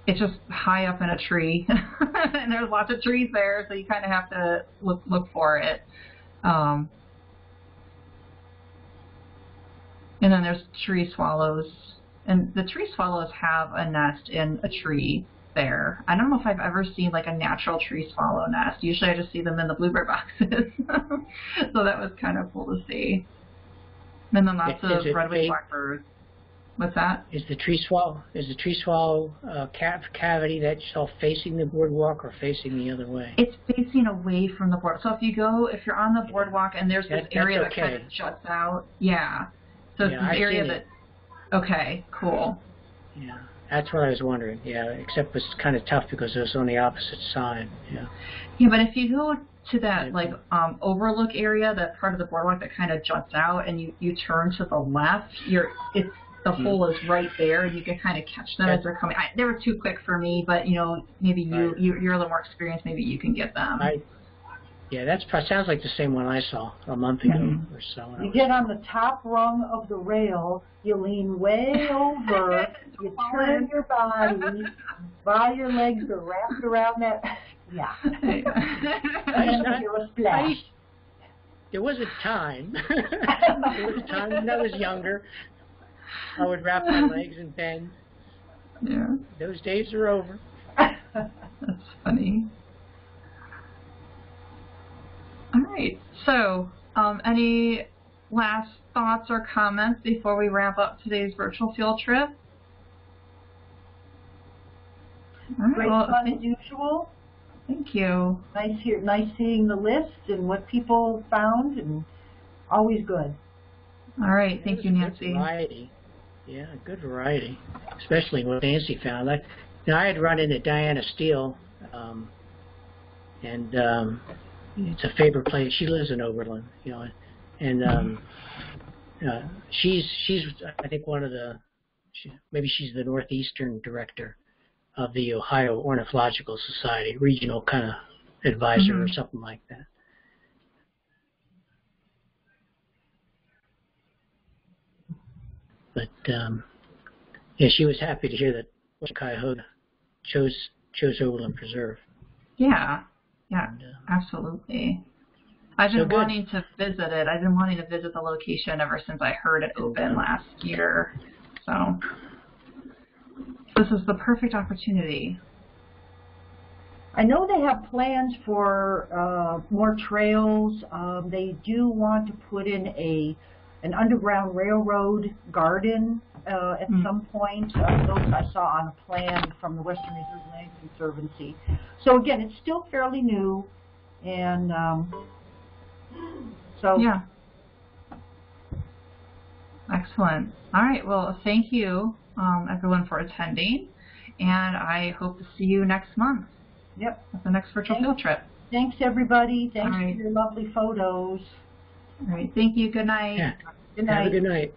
[SPEAKER 1] it's just high up in a tree, and there's lots of trees there, so you kind of have to look look for it. Um, and then there's tree swallows, and the tree swallows have a nest in a tree there. I don't know if I've ever seen like a natural tree swallow nest. Usually, I just see them in the bluebird boxes, so that was kind of cool to see. And then lots of red-winged blackbirds. What's that?
[SPEAKER 3] Is the tree swallow is the tree swallow uh, cav- cavity that's all facing the boardwalk or facing the other way?
[SPEAKER 1] It's facing away from the board. So if you go, if you're on the boardwalk and there's this area
[SPEAKER 3] that's
[SPEAKER 1] that kind of juts out, yeah. So it's
[SPEAKER 3] Yeah,
[SPEAKER 1] this
[SPEAKER 3] I've
[SPEAKER 1] area that.
[SPEAKER 3] it.
[SPEAKER 1] Okay, cool.
[SPEAKER 3] Yeah, that's what I was wondering. Yeah, except it's kind of tough because it was on the opposite side. Yeah.
[SPEAKER 1] Yeah, but if you go to that like um, overlook area, that part of the boardwalk that kind of juts out, and you you turn to the left, you're it's the
[SPEAKER 3] Hmm.
[SPEAKER 1] hole is right there, and you can kind of catch them as they're coming. I, they were too quick for me, but you know maybe you,
[SPEAKER 3] Right.
[SPEAKER 1] you you're a little more experienced, maybe you can get them.
[SPEAKER 3] I Yeah, that's sounds like the same one I saw a month ago
[SPEAKER 1] Mhm.
[SPEAKER 3] or so.
[SPEAKER 2] You get on the top rung of the rail, you lean way over, you turn your body, while your legs are wrapped around that, yeah. And then
[SPEAKER 3] I-
[SPEAKER 2] you hear a
[SPEAKER 3] I
[SPEAKER 2] splash.
[SPEAKER 3] used- there was a time. there was a time when I was younger. I would wrap my legs and bend.
[SPEAKER 1] yeah,
[SPEAKER 3] Those days are over.
[SPEAKER 1] that's funny. All right. So, um, any last thoughts or comments before we wrap up today's virtual field trip? All right.
[SPEAKER 2] Great
[SPEAKER 1] Well,
[SPEAKER 2] fun
[SPEAKER 1] thank,
[SPEAKER 2] as usual.
[SPEAKER 1] thank you.
[SPEAKER 2] Nice here, nice seeing the list and what people found, and always good.
[SPEAKER 1] All right. Thank you, Nancy.
[SPEAKER 3] Variety. Yeah, good variety, especially what Nancy found. I, you know, I had run into Diana Steele, um, and um, it's a favorite place. She lives in Oberlin, you know, and um, uh, she's she's I think one of the she, maybe she's the northeastern director of the Ohio Ornithological Society, regional kind of advisor or
[SPEAKER 1] Mhm.
[SPEAKER 3] something like that. But um, yeah, she was happy to hear that Western Cuyahoga chose chose Oberlin Preserve.
[SPEAKER 1] Yeah. Yeah.
[SPEAKER 3] And, uh,
[SPEAKER 1] Absolutely. I've been
[SPEAKER 3] good.
[SPEAKER 1] wanting to visit it. I've been wanting to visit the location ever since I heard it open last year. So this is the perfect opportunity.
[SPEAKER 2] I know they have plans for uh, more trails. Um, they do want to put in a an underground railroad garden uh, at
[SPEAKER 1] Hmm.
[SPEAKER 2] some point. Uh, those I saw on a plan from the Western Reserve Land Conservancy. So again, it's still fairly new, and um, so
[SPEAKER 1] Yeah. Excellent. All right. Well, thank you, um, everyone, for attending, and I hope to see you next month
[SPEAKER 2] yep.
[SPEAKER 1] at the next virtual
[SPEAKER 2] Thank-
[SPEAKER 1] field trip.
[SPEAKER 2] Thanks everybody. Thanks
[SPEAKER 1] right.
[SPEAKER 2] for your lovely photos.
[SPEAKER 1] All right. Thank you. Good night.
[SPEAKER 3] yeah.
[SPEAKER 2] Good
[SPEAKER 3] Have a good night.